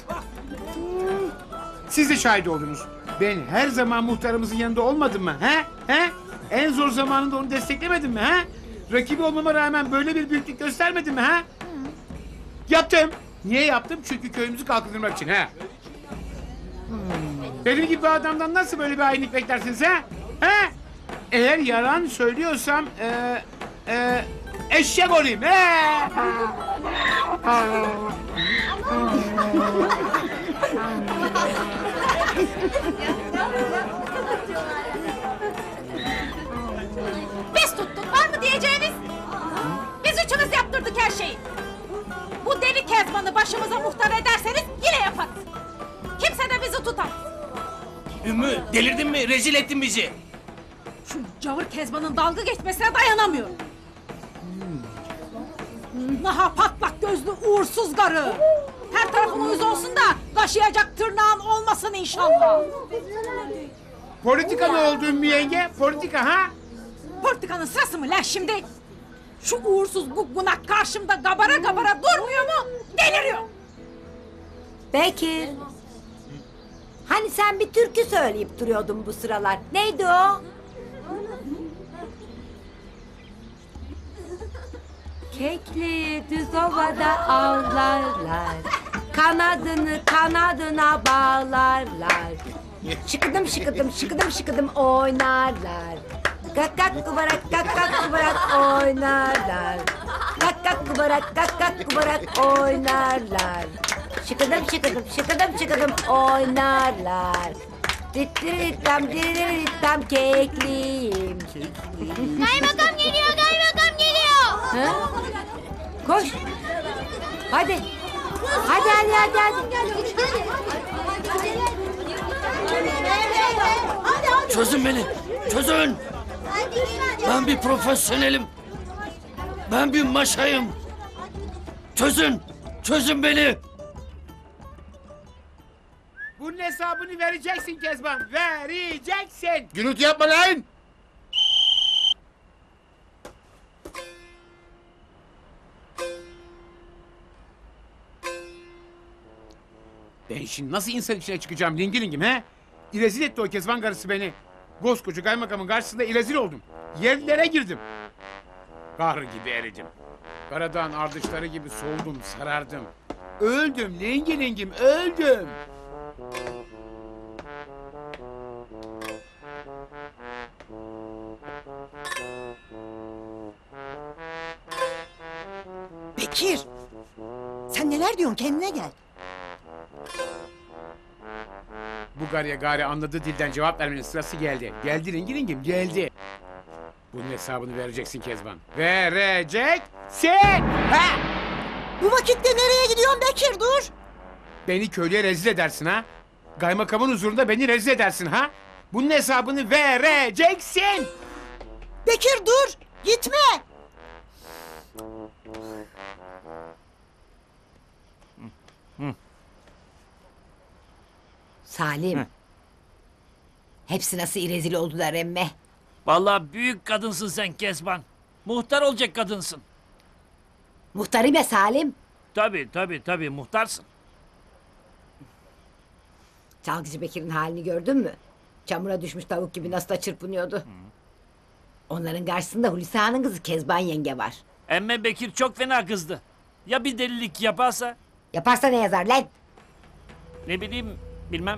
Siz de şahit oldunuz. Ben her zaman muhtarımızın yanında olmadım mı? He? He? En zor zamanında onu desteklemedim mi? He? Rakibi olmama rağmen böyle bir büyüklük göstermedim mi? He? Yaptım. Niye yaptım? Çünkü köyümüzü kalkındırmak için. He? Benim gibi bir adamdan nasıl böyle bir hainlik beklersiniz he? He? Eğer yalan söylüyorsam e, e, eşek olayım he? Biz tuttuk var mı diyeceğiniz? Biz üçümüz yaptırdık her şeyi. Bu deli Kezban'ı başımıza muhtar ederseniz yine yaparız. Kimse de bizi tutamaz. Ümmü delirdin mi? Rezil ettin bizi. Şu cavır Kezban'ın dalga geçmesine dayanamıyorum. Naha patlak gözlü uğursuz karı. Her tarafın uyuz olsun da taşıyacak tırnağın olmasın inşallah. Politika ne oldu Ümmü yenge? Politika ha? Politikanın sırası mı lan şimdi? Şu uğursuz guggunak karşımda gabara gabara durmuyor mu? Deliriyor. Bekir. Hani sen bir türkü söyleyip duruyordun bu sıralar. Neydi o? Kekliği düz ovada avlarlar. Kanadını kanadına bağlarlar. Şıkıdım şıkıdım şıkıdım şıkıdım oynarlar. Kak kak kubarak kak kak kubarak oynarlar. Kak kak kubarak kak kak kubarak oynarlar. Şıkıdım şıkıdım şıkıdım şıkıdım oynarlar. Dittirittam dittirittam kekliyim. Kaymakam geliyor, kaymakam. Ha? Koş. Hadi. Hadi hadi hadi hadi. Çözün beni. Çözün. Ben bir profesyonelim. Ben bir maşayım. Çözün. Çözün beni. Bunun hesabını vereceksin Kezban. Vereceksin. Gürültü yapma lan. Ben şimdi nasıl insan içine çıkacağım lingi lingim he? İrezil etti o Kezban karısı beni. Koskoca kaymakamın karşısında irezil oldum. Yerlere girdim. Kahr gibi eridim. Karadağın ardışları gibi soldum, sarardım. Öldüm lingi lingim, öldüm. Bekir. Sen neler diyorsun kendine gel. Bu garya gari anladığı dilden cevap vermenin sırası geldi. Geldi lingi lingim, geldi. Bunun hesabını vereceksin Kezban. Vereceksin! Ha! Bu vakitte nereye gidiyorsun Bekir dur. Beni köylüye rezil edersin ha? Kaymakamın huzurunda beni rezil edersin ha? Bunun hesabını vereceksin! Bekir dur. Gitme. Salim. Hepsi nasıl irezil oldular emme. Vallahi büyük kadınsın sen Kezban. Muhtar olacak kadınsın. Muhtarım ya Salim. Tabii tabii tabii muhtarsın. Çalgıcı Bekir'in halini gördün mü? Çamura düşmüş tavuk gibi nasıl da çırpınıyordu. Onların karşısında Hulusi Ağa'nın kızı Kezban yenge var. Emme Bekir çok fena kızdı. Ya bir delilik yaparsa? Yaparsa ne yazar lan? Ne bileyim bilmem.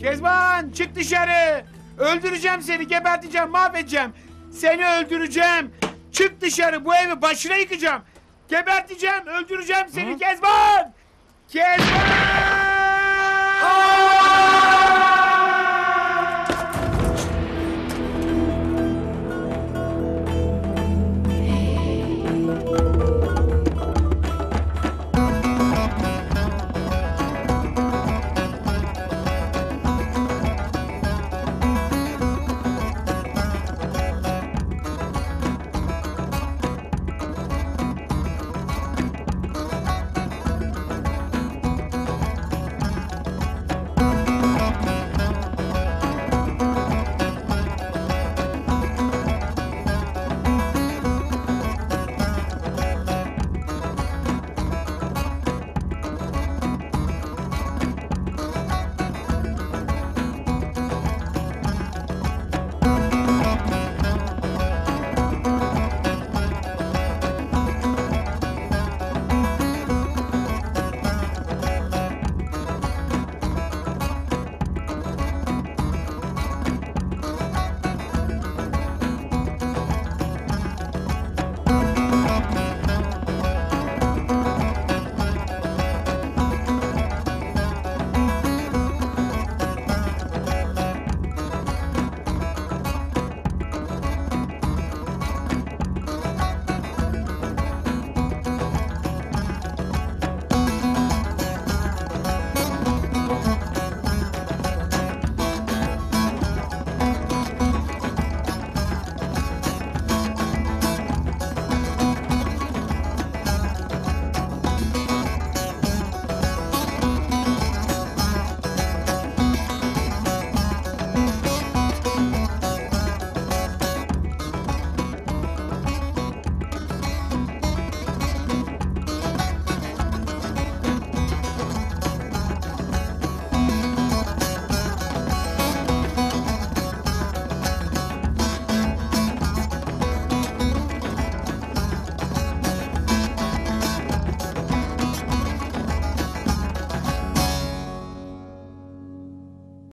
Kezban çık dışarı! Öldüreceğim seni, geberteceğim, mahvedeceğim. Seni öldüreceğim. Çık dışarı, bu evi başına yıkacağım. Geberteceğim, öldüreceğim seni Kezban! Kezban!